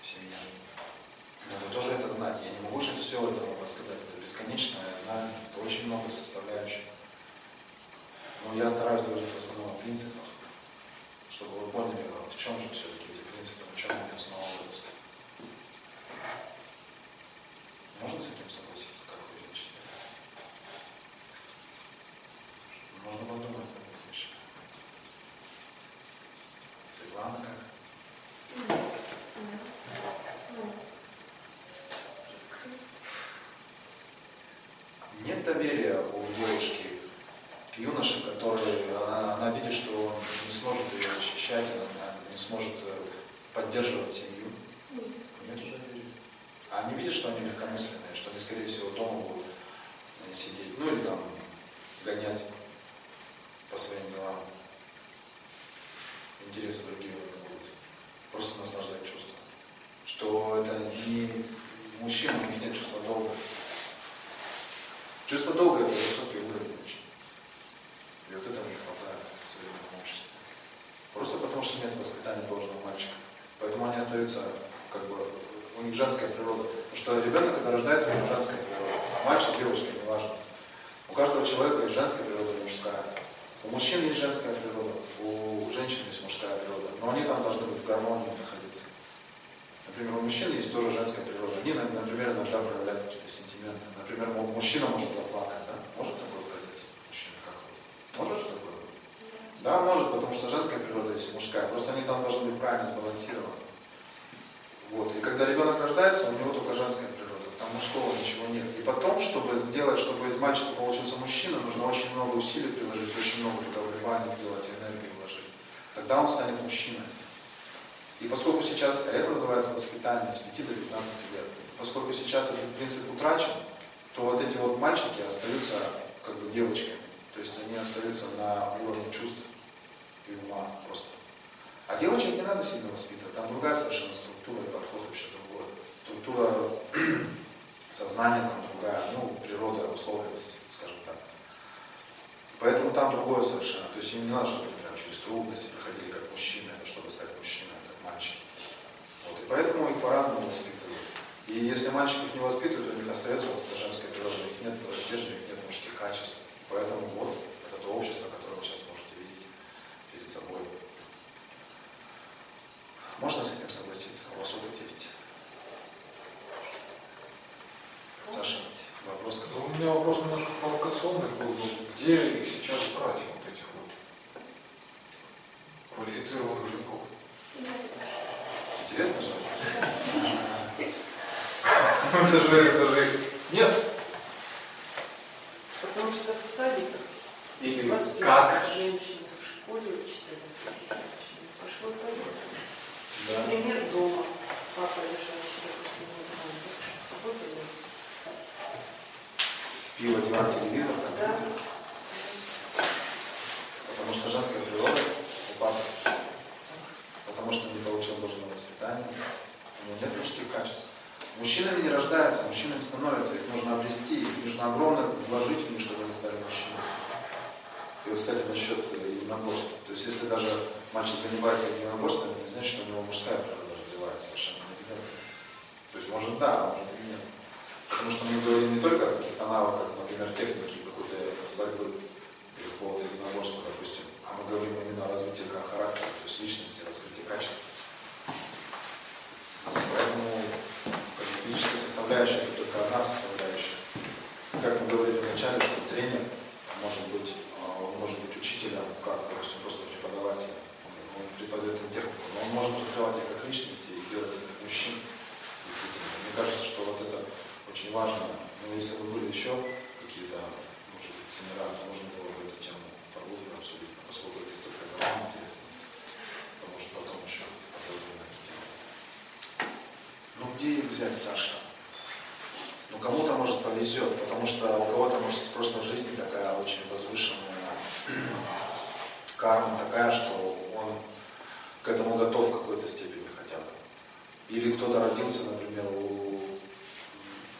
A: в семье. Надо тоже это знать. Я не могу сейчас все это вам рассказать. Это бесконечное знание. Это очень много составляющих. Но я стараюсь говорить в основном о принципах, чтобы вы поняли, в чем же все-таки эти принципы, на чем они основываются. Можно с этим согласиться, как вы считаете? Можно подумать об этом еще. Светлана как? Нет доверия у девушки к юноше, который, она, она видит, что он не сможет ее защищать, она не сможет э, поддерживать семью. Нет доверия. А они видят, что они легкомысленные, что они, скорее всего, дома будут э, сидеть, ну или там гонять по своим делам. Интересы другие не будут. Просто наслаждать чувства. Что это не мужчина, у них нет чувства долга. Чувство долга – это высокий уровень очень. И вот этого не хватает в современном обществе. Просто потому, что нет воспитания должного мальчика. Поэтому они остаются, как бы, у них женская природа. Потому что ребенок, когда рождается, у него женская природа. Мальчик, девушка, не важно. У каждого человека есть женская природа и мужская. У мужчин есть женская природа, у женщин есть мужская природа. Но они там должны быть в гармонии находиться. Например, у мужчин есть тоже женская природа. Они, например, иногда проявляют какие-то сентименты. Например, мужчина может заплакать, да? Может такое произойти? Мужчина как вы? Может что такое? Да, может, потому что женская природа есть мужская. Просто они там должны быть правильно сбалансированы. Вот. И когда ребенок рождается, у него только женская природа, там мужского ничего нет. И потом, чтобы сделать, чтобы из мальчика получился мужчина, нужно очень много усилий приложить, очень много вливания сделать, энергии вложить. Тогда он станет мужчиной. И поскольку сейчас, это называется воспитание с 5 до 15 лет, поскольку сейчас этот принцип утрачен, то вот эти вот мальчики остаются как бы девочками. То есть они остаются на уровне чувств и ума просто. А девочек не надо сильно воспитывать, там другая совершенно структура и подход вообще другой. Структура сознания там другая, ну, природа, условленности, скажем так. Поэтому там другое совершенно. То есть им не надо, чтобы они прям через трудности проходили как мужчины, это чтобы стать мужчиной, как мальчики. Вот. И поэтому их по-разному воспитывают. И если мальчиков не воспитывают, у них остается вот эта женская природа, у них нет стержня, у них нет мужских качеств. Поэтому вот это то общество, которое вы сейчас можете видеть перед собой. Можно с этим согласиться? У вас опыт есть. Саша, вопрос
B: Ну, у меня вопрос немножко провокационный был. Ну, Где их сейчас брать, вот этих вот квалифицированных мужиков?
A: Интересно же?
B: Это же, это же их нет.
G: Потому что в садиках
B: Или как?
G: женщин, в школе учителя женщин. Пошло поехало.
A: Да.
G: Пример дома. папа лежащий, допустим, не знаю, работали.
A: Пиво, диван, телевизор,
G: Да.
A: компьютер. Потому что женская природа у папы. Потому что не получил должного воспитания. У него нет мужских качеств. Мужчинами не рождаются, мужчинами становятся. Их нужно обрести, их нужно огромно вложить в них, чтобы они стали мужчинами. И вот, кстати, насчет э, единоборства. То есть, если даже мальчик занимается единоборством, это значит, что у него мужская природа развивается. Совершенно не обязательно. То есть, может да, а может и нет. Потому что мы говорим не только о каких-то навыках, например, техники какой-то борьбы или какого-то единоборства, допустим, а мы говорим именно о развитии характера, то есть личности, раскрытии качеств. Поэтому как бы, составляющая это только одна составляющая. Как мы говорили вначале, что тренер может быть, а, он может быть учителем, как допустим, просто преподавателем. Он, преподает им технику, но он может раскрывать их как личности и делать их как мужчин. Действительно. Мне кажется, что вот это очень важно. Но если бы были еще какие-то, может быть, тренера, то можно было бы эту тему поглубже обсудить, поскольку это только довольно интересно, то может потом еще эту тему. Ну где их взять, Саша? Может повезет, потому что у кого-то может с прошлой жизни такая очень возвышенная карма такая, что он к этому готов в какой-то степени хотя бы. Или кто-то родился, например, у,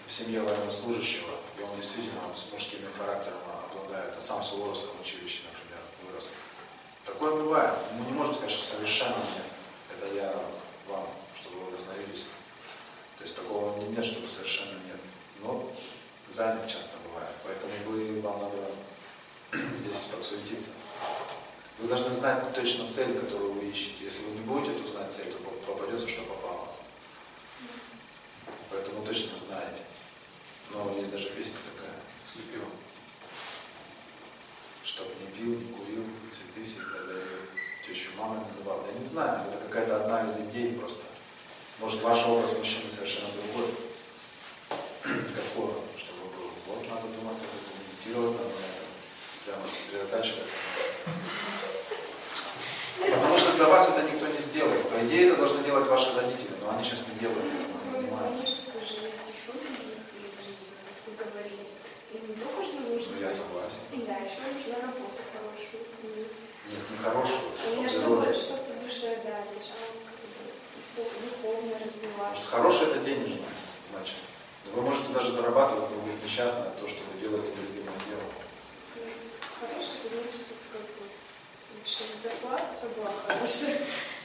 A: в семье военнослужащего, и он действительно с мужским характером обладает, а сам в Суворовском училище, например, вырос. Такое бывает. Мы не можем сказать, что совершенно нет. Это я вам, чтобы вы вдохновились. То есть такого нет, чтобы совершенно нет. Но занят часто бывает. Поэтому вы, вам надо здесь подсуетиться. Вы должны знать точно цель, которую вы ищете. Если вы не будете эту знать цель, то попадется, что попало. Поэтому точно знаете. Но есть даже песня такая.
B: Слепил.
A: Чтоб не пил, не курил, и цветы всегда дарил. Тещу мамой называл. Я не знаю, это какая-то одна из идей просто. Может, ваш образ мужчины совершенно другой. Какой он, чтобы был. Вот надо думать об этом, медитировать надо на этом, прямо сосредотачиваться. Потому что за вас это никто не сделает. По идее, это должны делать ваши родители, но они сейчас не делают, этим, не занимаются.
C: Вы.
A: Ну, я согласен.
C: Да, еще нужна работа хорошую.
A: Нет, не хорошую,
C: у меня чтобы, чтобы в душе, да, дух- духовно развиваться.
A: Может, хорошее это денежно, значит. Вы можете даже зарабатывать, но будет несчастно от того, что вы делаете любимое дело.
C: Хорошее, потому что как бы, чтобы зарплата была хорошая,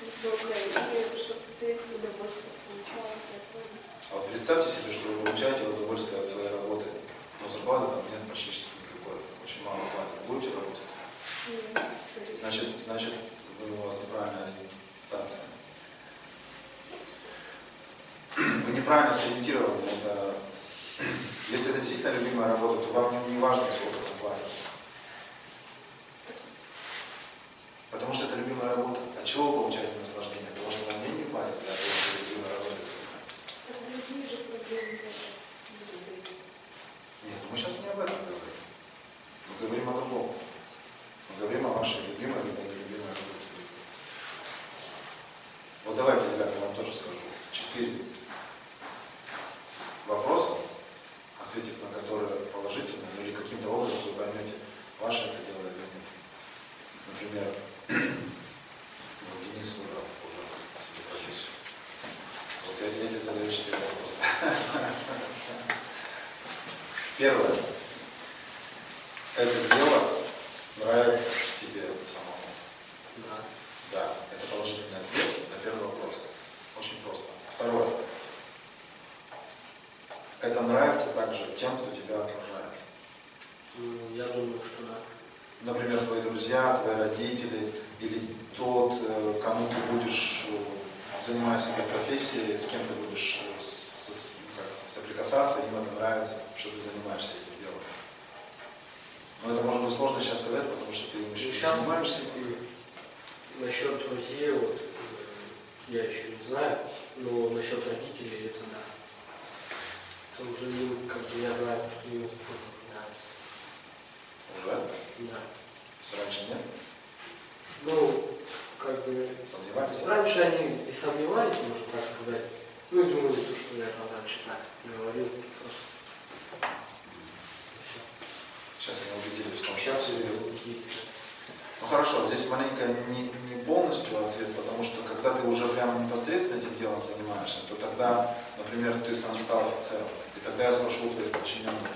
C: высокая, и чтобы ты удовольствие получал от этого.
A: А вот представьте себе, что вы получаете удовольствие от своей работы. Но зарплаты там нет почти что никакой. Очень мало платят. Будете работать?
C: Есть,
A: Значит, значит, вы, у вас неправильная ориентация. Вы неправильно сориентированы. Это, если это действительно любимая работа, то вам не, не важно, сколько там платят. Потому что это любимая работа. От чего вы получаете наслаждение? Потому что вам деньги платят, для того, что
C: тоже будут.
A: Нет, ну мы сейчас не об этом говорим. Мы говорим о другом. Мы говорим о вашей любимой или нелюбимой работе. Вот давайте, ребята, я вам тоже скажу. Четыре вопроса, ответив на которые положительно или каким-то образом вы поймете, ваше это дело или нет. Например, ну, Денис выбрал уже себе профессию. Вот я, я тебе задаю четыре вопроса. Первое. Это дело нравится тебе самому.
H: Да.
A: Да, это положительный ответ на первый вопрос. Очень просто. Второе. Это нравится также тем, кто тебя окружает.
H: Ну, я думаю, что да.
A: Например, твои друзья, твои родители или тот, э, кому ты будешь, э, занимаясь этой профессией, с кем ты будешь э, соприкасаться, им это нравится, что ты занимаешься этим делом. Но это может быть сложно сейчас сказать, потому что ты им еще
H: Ну, сейчас,
A: занимаешься.
H: принципе, насчет друзей, вот, я еще не знаю, но насчет родителей это да. Это уже им, как бы я знаю, что им нравится.
A: Уже?
H: Да.
A: С раньше нет?
H: Ну, как бы,
A: Сомневались?
H: раньше они и сомневались, можно так сказать, Ну и думаю, то, что я там раньше так говорил, просто.
A: Сейчас я убедились в том, что
H: Сейчас какие-то
A: Ну хорошо, здесь маленько не, не полностью ответ, потому что когда ты уже прямо непосредственно этим делом занимаешься, то тогда, например, ты сам стал офицером, и тогда я спрошу у твоих подчиненных,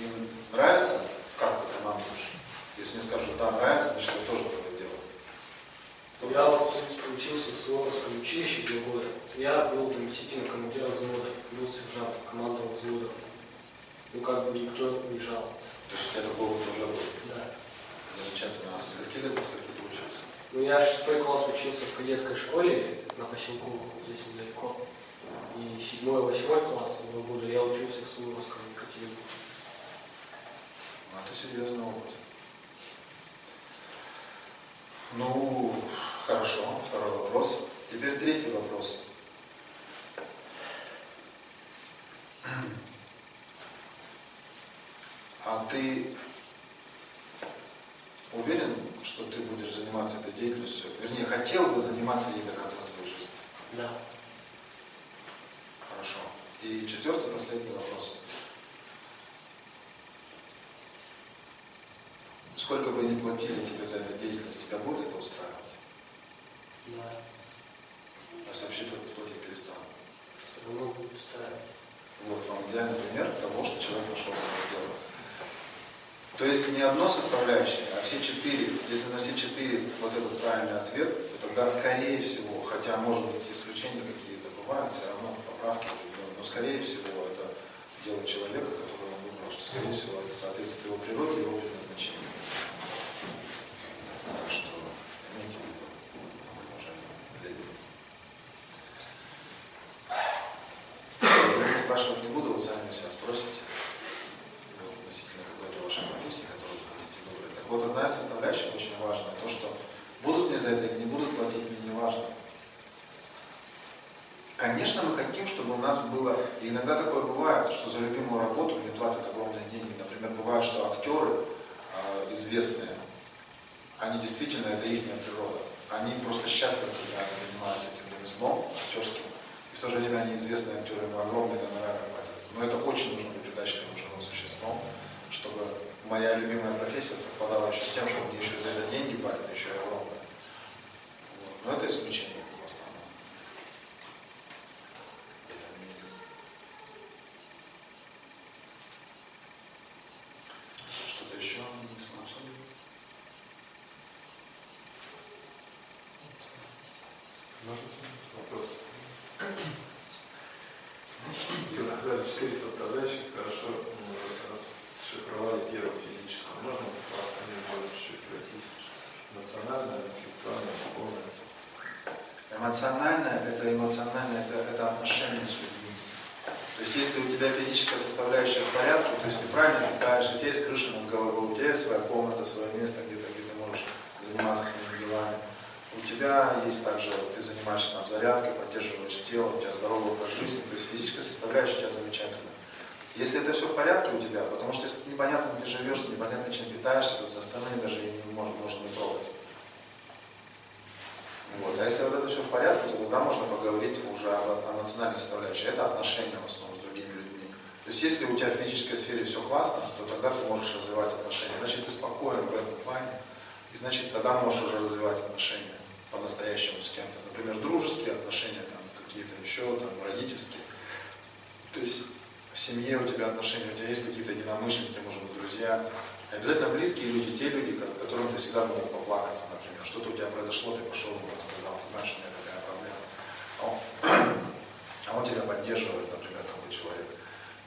A: им нравится, как ты командуешь? Если мне скажут, да, нравится, значит, это тоже твое дело.
H: Я, вот, в принципе, учился в Суворовском училище два года. Я был заместителем командира взвода, был сержантом, командовал взводом. Ну, как бы никто не жаловался.
A: То есть у тебя такой опыт уже был.
H: Да.
A: Замечательно. А со скольки лет, скольки ты учился?
H: Ну, я шестой класс учился в кадетской школе на поселку, здесь недалеко. И седьмой, восьмой класс, два года, я учился в Суворовском противнику.
A: А это серьезный опыт. Ну, хорошо, второй вопрос. Теперь третий вопрос. А ты уверен, что ты будешь заниматься этой деятельностью? Вернее, хотел бы заниматься ей до конца своей жизни?
H: Да.
A: Хорошо. И четвертый, последний вопрос. Сколько бы ни платили тебе за эту деятельность, тебя будет это устраивать?
H: Да.
A: То есть вообще платить перестал.
H: Все равно буду устраивать.
A: Вот вам идеальный пример того, что человек нашел свое дело. То есть не одно составляющее, а все четыре. Если на все четыре вот этот правильный ответ, то тогда скорее всего, хотя может быть исключения какие-то бывают, все равно поправки определенные, но скорее всего это дело человека, которого он выбрал, что скорее всего это соответствует его природе и его предназначению. Так что имейте в виду, уважаемые коллеги. Я спрашивать не буду, вы сами себя спросите. Вот, относительно какой-то вашей профессии, которую вы хотите выбрать. Так вот, одна из составляющих очень важная, то, что будут мне за это или не будут платить, мне не важно. Конечно, мы хотим, чтобы у нас было, и иногда такое бывает, что за любимую работу мне платят огромные деньги. Например, бывает, что актеры э, известные, они действительно, это их природа. Они просто счастливы, когда они занимаются этим ремеслом актерским. И в то же время они известные актеры, им огромные гонорары платят. Но это очень нужно быть удачливым живым существом, чтобы моя любимая профессия совпадала еще с тем, что мне еще за это деньги платят, еще и огромные. Вот. Но это исключение в основном. Это не- Что-то еще не смогли?
B: Можно задать вопрос? Вы сказали, четыре составляющих, хорошо м, расшифровали первую физическую. Можно вас ко мне тоже чуть-чуть пройтись? Национальная, интеллектуальная, духовная.
A: Эмоциональное – это эмоциональное, это, это отношение с людьми. То есть если у тебя физическая составляющая в порядке, то есть ты правильно питаешь, у тебя есть крыша над головой, у тебя есть своя комната, свое место, где-то, где ты можешь заниматься своими делами. У тебя есть также, ты занимаешься там зарядкой, поддерживаешь тело, у тебя здоровый образ жизни, то есть физическая составляющая у тебя замечательная. Если это все в порядке у тебя, потому что если непонятно где живешь, непонятно чем питаешься, то остальные даже и не можно, можно не трогать. Вот. А если вот это все в порядке, то тогда можно поговорить уже об эмоциональной составляющей. Это отношения в основном с другими людьми. То есть если у тебя в физической сфере все классно, то тогда ты можешь развивать отношения. Значит, ты спокоен в этом плане. И значит, тогда можешь уже развивать отношения по-настоящему с кем-то. Например, дружеские отношения, там, какие-то еще, там, родительские. То есть в семье у тебя отношения, у тебя есть какие-то единомышленники, может быть, друзья. И обязательно близкие люди, те люди, ко- которым ты всегда мог поплакаться, например. Что-то у тебя произошло, ты пошел ему рассказал, ты знаешь, у меня такая проблема. А он, а он тебя поддерживает, например, такой человек.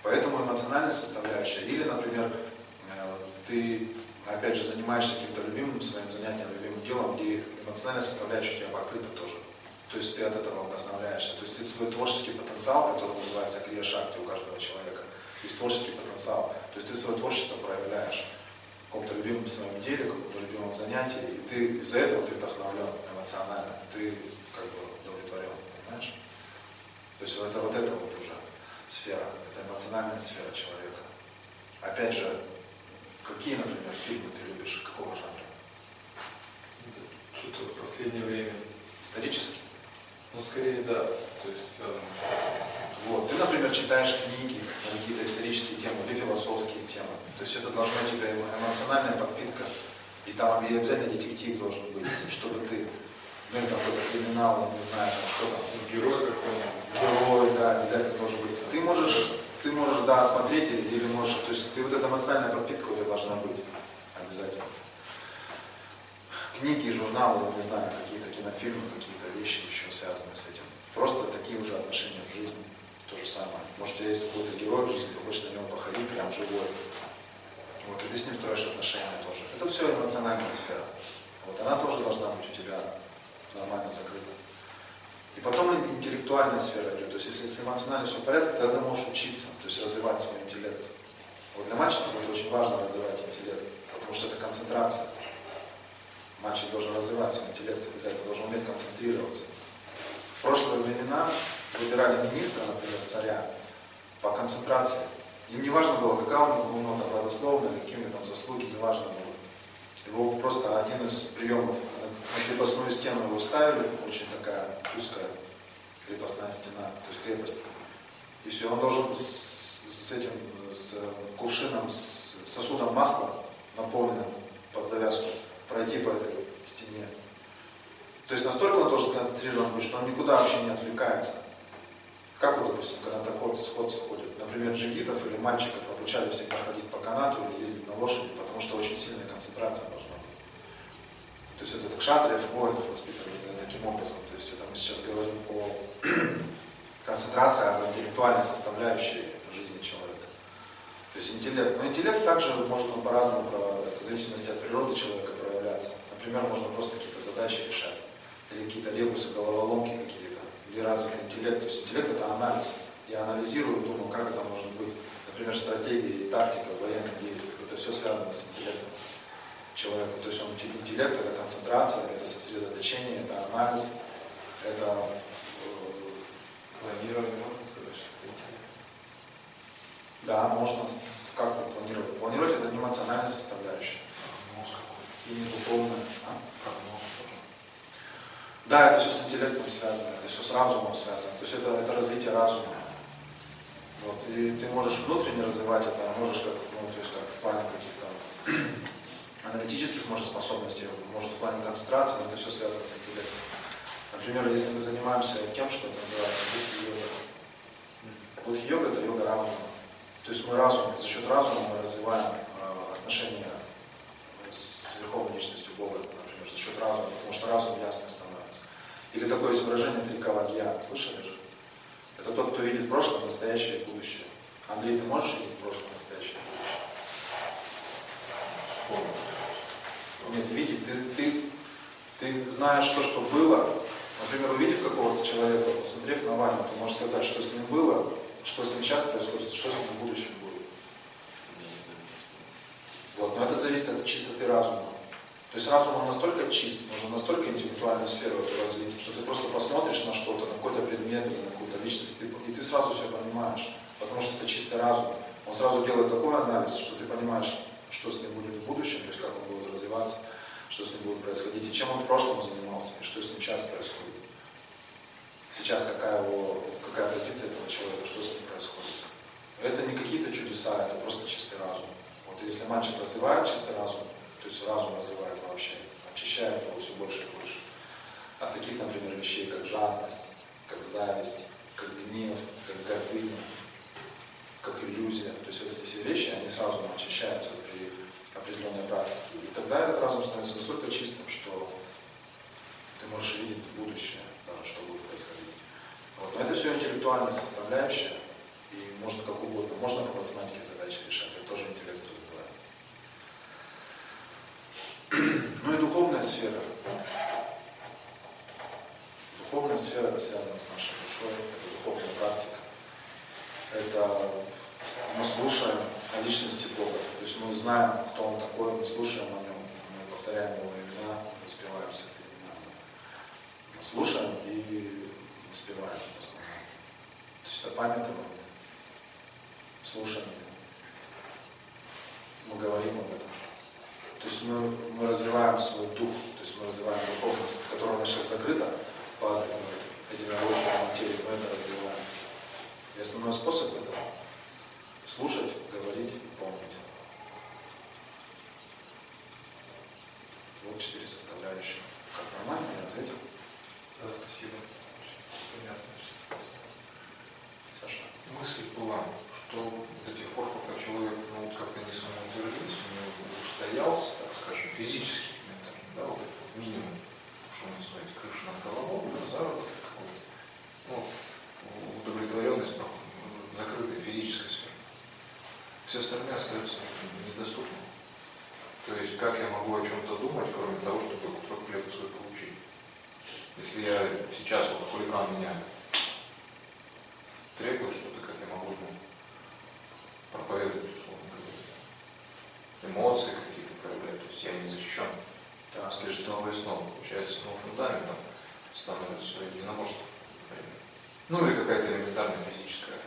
A: Поэтому эмоциональная составляющая. Или, например, э, ты, опять же, занимаешься каким-то любимым своим занятием, любимым делом, где эмоциональная составляющая у тебя покрыта тоже. То есть ты от этого вдохновляешься. То есть ты свой творческий потенциал, который называется крия-шакти у каждого человека, есть творческий потенциал. То есть ты свое творчество проявляешь каком-то любимом своем деле, каком-то любимом занятии, и ты из-за этого ты вдохновлен эмоционально, ты как бы удовлетворен, понимаешь? То есть вот это вот это вот уже сфера, это эмоциональная сфера человека. Опять же, какие, например, фильмы ты любишь, какого жанра?
B: Что-то в последнее время.
A: Исторический?
B: Ну, скорее, да. То есть связано что-то
A: например, читаешь книги на какие-то исторические темы или философские темы. То есть это должна тебе эмоциональная подпитка. И там обязательно детектив должен быть, чтобы ты, ну или там какой-то криминал, я не знаю, там, что там,
B: Герой какой-нибудь.
A: герой, да, обязательно должен быть. Ты можешь, ты можешь, да, смотреть или, или можешь, то есть ты вот эта эмоциональная подпитка у тебя должна быть обязательно. Книги, журналы, не знаю, какие-то кинофильмы, какие-то вещи еще связанные с этим. Просто такие уже отношения в жизни, то же самое. Может, у тебя есть какой-то герой в жизни, ты хочешь на него походить, прям живой. Вот, и ты с ним строишь отношения тоже. Это все эмоциональная сфера. Вот она тоже должна быть у тебя нормально закрыта. И потом ин- интеллектуальная сфера идет. То есть если с эмоциональным все в порядке, тогда ты можешь учиться, то есть развивать свой интеллект. Вот для мальчиков это очень важно развивать интеллект, потому что это концентрация. Мальчик должен развивать свой интеллект обязательно, должен уметь концентрироваться. В прошлые времена выбирали министра, например, царя, по концентрации. Им не важно было, какая у него ну, там, родословная, какие у него там заслуги, не важно было. Его просто один из приемов, на крепостную стену его ставили, очень такая узкая крепостная стена, то есть крепость. И все, он должен с, с этим, с кувшином, с сосудом масла, наполненным под завязку, пройти по этой стене. То есть настолько он должен сконцентрирован быть, что он никуда вообще не отвлекается. Как вот, допустим, вот сходцы ходят, например, джигитов или мальчиков обучали всегда ходить по канату или ездить на лошади, потому что очень сильная концентрация должна быть. То есть это кшатриев, воинов воспитывали да, таким образом. То есть это мы сейчас говорим о концентрации, об интеллектуальной составляющей жизни человека. То есть интеллект. Но интеллект также может он по-разному, в зависимости от природы человека проявляться. Например, можно просто какие-то задачи решать, или какие-то ребусы, головоломки какие-то, или развитый интеллект. То есть интеллект это анализ. Я анализирую, думаю, как это может быть. Например, стратегия и тактика военных действий. Это все связано с интеллектом человека. То есть он интеллект это концентрация, это сосредоточение, это анализ, это э,
B: Планирование можно сказать, что это интеллект.
A: да, можно как-то планировать. Планировать это не эмоциональная составляющая.
H: Мозг
A: И не духовная. а?
H: прогноз тоже.
A: Да, это все с интеллектом связано, это все с разумом связано. То есть это, это развитие разума. Вот. И ты можешь внутренне развивать это, а можешь как, ну, то есть как в плане каких-то аналитических, может, способностей, может, в плане концентрации, но это все связано с интеллектом. Например, если мы занимаемся тем, что это называется будхи-йога. Будхи-йога – это йога разума. То есть мы разум, за счет разума мы развиваем э, отношения с Верховной Личностью Бога, например, за счет разума, потому что разум ясный становится. Или такое есть выражение трикалагья, слышали же? Это тот, кто видит прошлое, настоящее и будущее. Андрей, ты можешь видеть прошлое, настоящее и будущее? Нет, видеть, ты, ты, ты знаешь то, что было. Например, увидев какого-то человека, посмотрев на Ваню, ты можешь сказать, что с ним было, что с ним сейчас происходит, что с ним в будущем будет. Вот, но это зависит от чистоты разума. То есть разум он настолько чист, можно настолько интеллектуальную сферу эту развить, что ты просто посмотришь на что-то, на какой-то предмет или на какую-то личность, и ты сразу все понимаешь, потому что это чистый разум. Он сразу делает такой анализ, что ты понимаешь, что с ним будет в будущем, то есть как он будет развиваться, что с ним будет происходить, и чем он в прошлом занимался, и что с ним сейчас происходит. Сейчас какая его, какая позиция этого человека, что с ним происходит. Это не какие-то чудеса, это просто чистый разум. Вот если мальчик развивает чистый разум, то есть разум развивает вообще, очищает его все больше и больше. От таких, например, вещей, как жадность, как зависть, как гнев, как гордыня, как иллюзия. То есть вот эти все вещи, они сразу очищаются при определенной практике. И тогда этот разум становится настолько чистым, что ты можешь видеть будущее, даже что будет происходить. Вот. Но это все интеллектуальная составляющая, и можно как угодно, можно по математике задачи решать, это тоже интеллект Ну и духовная сфера. Духовная сфера это связано с нашей душой, это духовная практика. Это мы слушаем о личности Бога. То есть мы знаем, кто Он такой, мы слушаем о Нем, мы повторяем Его имена, мы воспеваем все эти имена. Мы слушаем и воспеваем в основном. То есть это памятование, слушание. Мы говорим об этом. То есть мы, мы развиваем свой дух, то есть мы развиваем духовность, которая у нас сейчас закрыта под рабочими материями, мы это развиваем. И основной способ это слушать, говорить и помнить. Вот четыре составляющие. Как нормально я ответил?
B: Да, спасибо. Очень понятно.
A: Саша.
I: Мысль была, что до тех пор, пока человек ну, вот как-то не самоутвердился, не устоялся, так скажем, физически, ментально, да, вот это вот минимум, что называется, крыша над головой, да, заработок какой-то, ну, удовлетворенность ну, закрытой физической сфере. Все остальное остается недоступным. То есть, как я могу о чем-то думать, кроме того, чтобы кусок хлеба свой получить? Если я сейчас, вот хулиган меня требует что-то, как я могу ну, проповедовать, условно говоря. Эмоции какие-то проявлять, то есть я не защищен.
A: Да,
I: Если снова и снова, получается, ну, фундаментом становится единоборство, например. Ну, или какая-то элементарная физическая.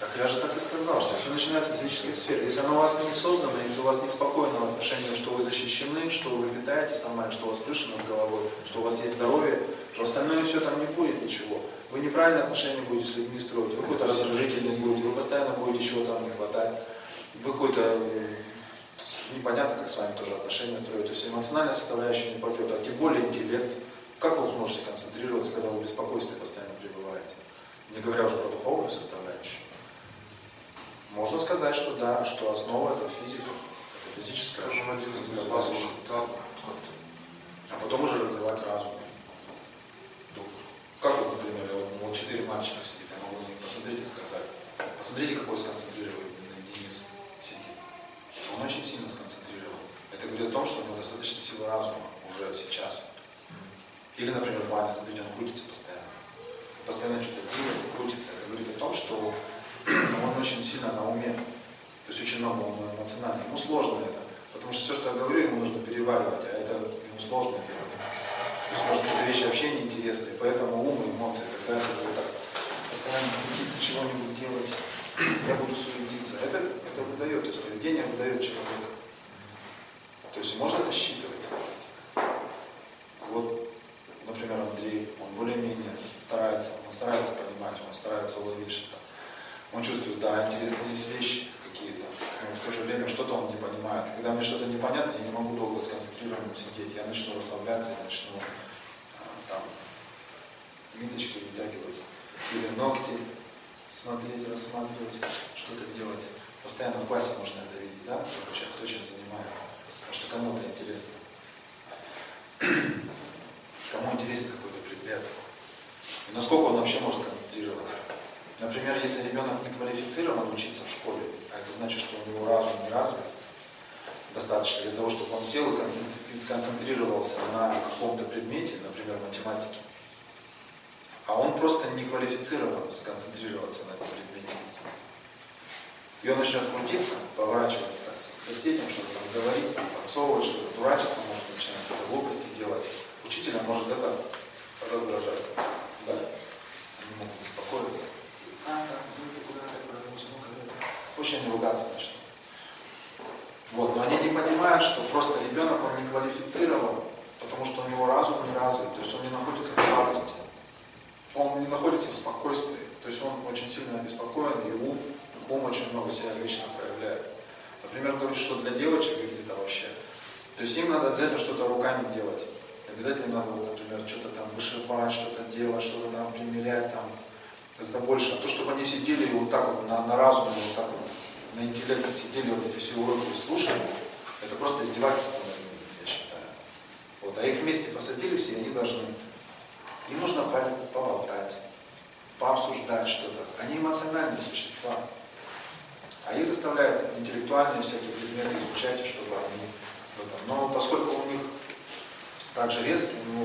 A: Так я же так и сказал, что все начинается в физической сфере. Если оно у вас не создано, если у вас неспокойно в отношении, что вы защищены, что вы питаетесь нормально, что у вас крыша над головой, что у вас есть здоровье, то остальное все там не будет ничего. Вы неправильные отношения будете с людьми строить, вы какой-то раздражительный будете, вы постоянно будете чего там не хватать, вы какой-то м, непонятно, как с вами тоже отношения строить. То есть эмоциональная составляющая не пойдет, а тем более интеллект. Как вы сможете концентрироваться, когда вы в беспокойстве постоянно пребываете? Не говоря уже про духовную составляющую. Можно сказать, что да, что основа это физика, это физическая составляющая. А потом уже развивать разум. Как вот, например, вот, ну, вот четыре мальчика сидит, я могу на них посмотреть и сказать. Посмотрите, какой сконцентрированный Денис сидит. Он очень сильно сконцентрирован. Это говорит о том, что у него достаточно силы разума уже сейчас. Или, например, Ваня, смотрите, он крутится постоянно. Постоянно что-то делает, крутится. Это говорит о том, что он очень сильно на уме. То есть очень много он эмоциональный. Ему сложно это. Потому что все, что я говорю, ему нужно переваривать, а это ему сложно делать. То есть, может, какие-то вещи вообще неинтересные, поэтому ум и эмоции, когда это вот так постоянно крутиться, чего-нибудь делать, я буду суетиться. Это, это выдает, то есть поведение выдает человека. То есть можно это считывать. Вот, например, Андрей, он более-менее старается, он старается понимать, он старается уловить что-то. Он чувствует, да, интересные есть вещи какие-то, но в то же время что-то он не понимает. Когда мне что-то непонятно, я не могу долго сконцентрированным сидеть, я начну расслабляться, я начну а, там ниточки вытягивать, или ногти смотреть, рассматривать, что-то делать. Постоянно в классе можно это видеть, да, кто чем занимается, потому что кому-то интересно. Кому интересен какой-то предмет. И насколько он вообще может концентрироваться. Например, если ребенок не квалифицирован учиться в школе, а это значит, что у него разум не развит, достаточно для того, чтобы он сел и концен- и сконцентрировался на каком-то предмете, например, математике. А он просто не квалифицирован сконцентрироваться на этом предмете. И он начнет крутиться, поворачиваться так, к соседям, что-то там говорить, подсовывать, что-то дурачиться, может начинать какие-то глупости делать. Учителя может это раздражать. Да. Они могут беспокоиться. А, так, ну ты куда так вернулся, ну когда. Очень они ругаться начнут. Вот, но они не понимают, что просто ребенок, он не квалифицирован, потому что у него разум не развит, то есть он не находится в радости, он не находится в спокойствии, то есть он очень сильно обеспокоен, и ум, ум очень много себя лично проявляет. Например, говорит, что для девочек это вообще, то есть им надо обязательно что-то руками делать. Обязательно надо, например, что-то там вышивать, что-то делать, что-то там примерять, там, это больше. А то, чтобы они сидели и вот так вот на, на разуме, вот так вот на интеллекте сидели, вот эти все уроки и слушали, это просто издевательство я считаю. Вот, а их вместе посадили все, и они должны. Им нужно по- поболтать, пообсуждать что-то. Они эмоциональные существа. А их заставляют интеллектуальные всякие предметы изучать, чтобы они в этом. Но поскольку у них также резкий, ну,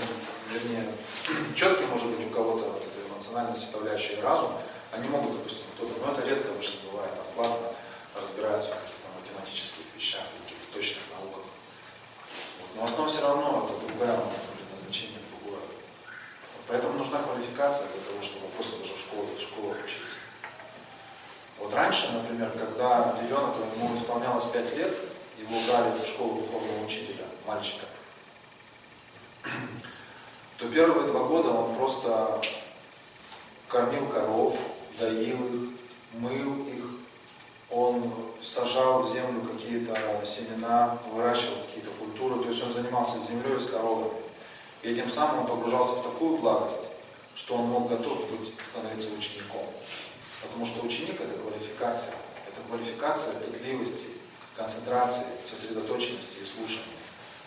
A: вернее, четкий может быть у кого-то вот эта эмоциональная составляющая и разум, они могут, допустим, кто-то, но это редко обычно бывает, там классно разбираются в каких-то математических вещах, в каких-то точных науках. Вот. Но основа все равно это другая, ну, предназначение другое. Вот Поэтому нужна квалификация для того, чтобы просто даже в школе, в школах учиться. Вот раньше, например, когда ребенок, ему исполнялось 5 лет, его брали в школу духовного учителя, мальчика, то первые два года он просто кормил коров, доил их, мыл их, он сажал в землю какие-то семена, выращивал какие-то культуры, то есть он занимался землей с коровами. И этим самым он погружался в такую благость, что он мог готов быть, становиться учеником. Потому что ученик – это квалификация. Это квалификация пытливости, концентрации, сосредоточенности и слушания.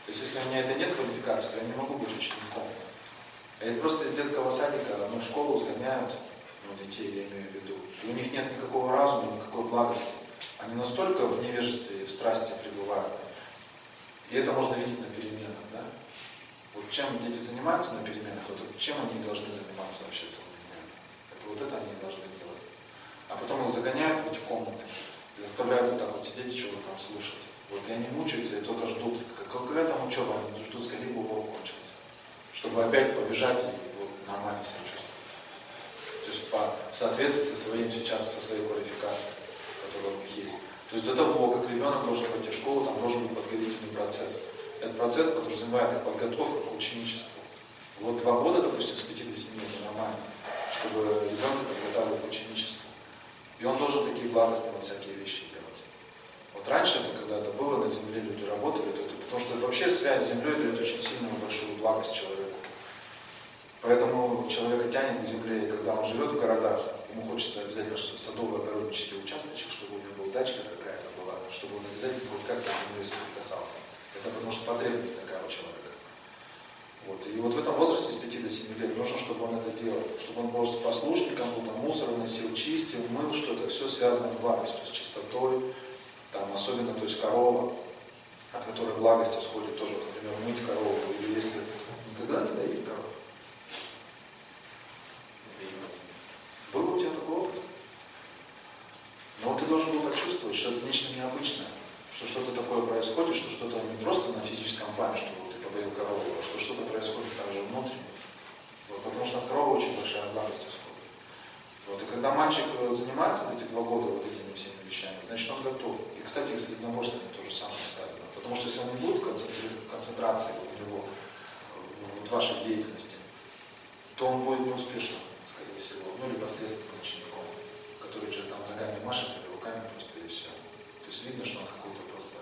A: То есть если у меня это нет квалификации, то я не могу быть учеником. Их просто из детского садика ну, в школу сгоняют, ну, детей я имею в виду, и у них нет никакого разума, никакой благости. Они настолько в невежестве и в страсти пребывают. И это можно видеть на переменах. Да? Вот чем дети занимаются на переменах, вот чем они должны заниматься вообще целыми днями. Это вот это они должны делать. А потом их загоняют в эти комнаты и заставляют вот так вот сидеть и чего-то там слушать. Вот и они мучаются и только ждут, какая там учеба, они ждут, скорее бы урок кончился. Чтобы опять побежать и вот нормально себя чувствовать. То есть по соответствии со своим сейчас, со своей квалификацией, которая у них есть. То есть до того, как ребенок должен пойти в школу, там должен быть подготовительный процесс. Этот процесс подразумевает их подготовку к ученичеству. Вот два года, допустим, с 5 до 7 это нормально, чтобы ребенка подготовили к ученичеству. И он должен такие благостные вот всякие вещи делать. Вот раньше, это, когда это было, на земле люди работали, то это, потому что вообще связь с землей дает очень сильную большую благость человеку. Поэтому человека тянет к земле, и когда он живет в городах, ему хочется обязательно садовый огороднический участочек, чтобы у него была дачка какая-то была, чтобы он обязательно хоть как-то землей соприкасался. Это потому что потребность такая у человека. Вот. И вот в этом возрасте с 5 до 7 лет нужно, чтобы он это делал, чтобы он был послушником, там мусор выносил, чистил, мыл что-то, все связано с благостью, с чистотой, там особенно, то есть корова, от которой благость исходит тоже, например, мыть корову, или если никогда не доить корову. Был у тебя такой опыт? Но вот ты должен был почувствовать, что это нечто необычное, что что-то такое происходит, что что-то не просто на физическом плане, что вот ты подоил корову, а что что-то происходит также внутренне. Вот, потому что от коровы очень большая благость исходит. Вот, и когда мальчик занимается эти два года вот этими всеми вещами, значит он готов. И, кстати, с единоборствами то же самое связано. Потому что если он не будет концентрации у него в вашей деятельности, то он будет неуспешным, ну или посредственным учеником, который что-то там ногами машет или руками просто и все. То есть видно, что он какой-то просто,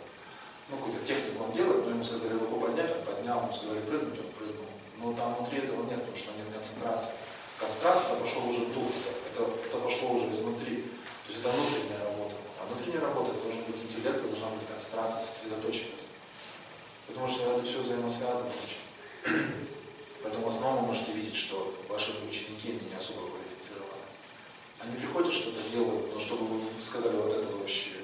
A: ну какую-то технику он делает, но ему сказали руку поднять, он поднял, ему сказали прыгнуть, он прыгнул. Но там внутри этого нет, потому что нет концентрации. Концентрация пошел уже дух, это, это пошло уже изнутри. То есть это внутренняя работа. А внутренняя работа это должен быть интеллект, должна быть концентрация, сосредоточенность. Потому что это все взаимосвязано очень. Поэтому в основном вы можете видеть, что ваши ученики не особо. Они приходят, что-то делают, но чтобы вы сказали, вот это вообще,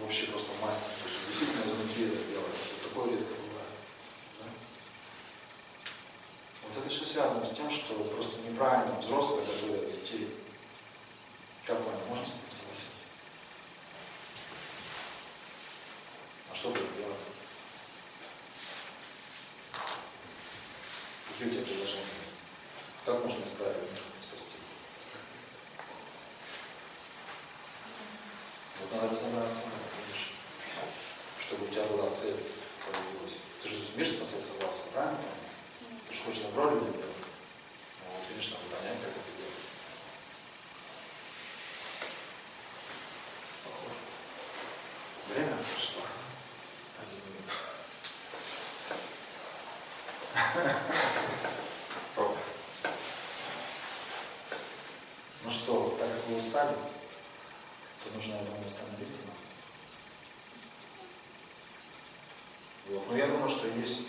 A: вообще просто мастер. То есть действительно изнутри это делает. Это такое редко бывает. Да? Вот это все связано с тем, что просто неправильно взрослые готовят детей. Как вам можно с этим согласиться? А что будем делать? Какие у тебя предложения есть? Как можно исправить мир, спасти? Вот надо разобраться, конечно, чтобы у тебя была цель появилась. Ты же мир спасать согласен, правильно? Ты же хочешь добро людям делать. Ну вот, видишь, надо понять, как это делать. Похоже. Время пришло. Один минут. Ну что, так как вы устали, то нужно, я думаю, остановиться. Вот. Но я думаю, что есть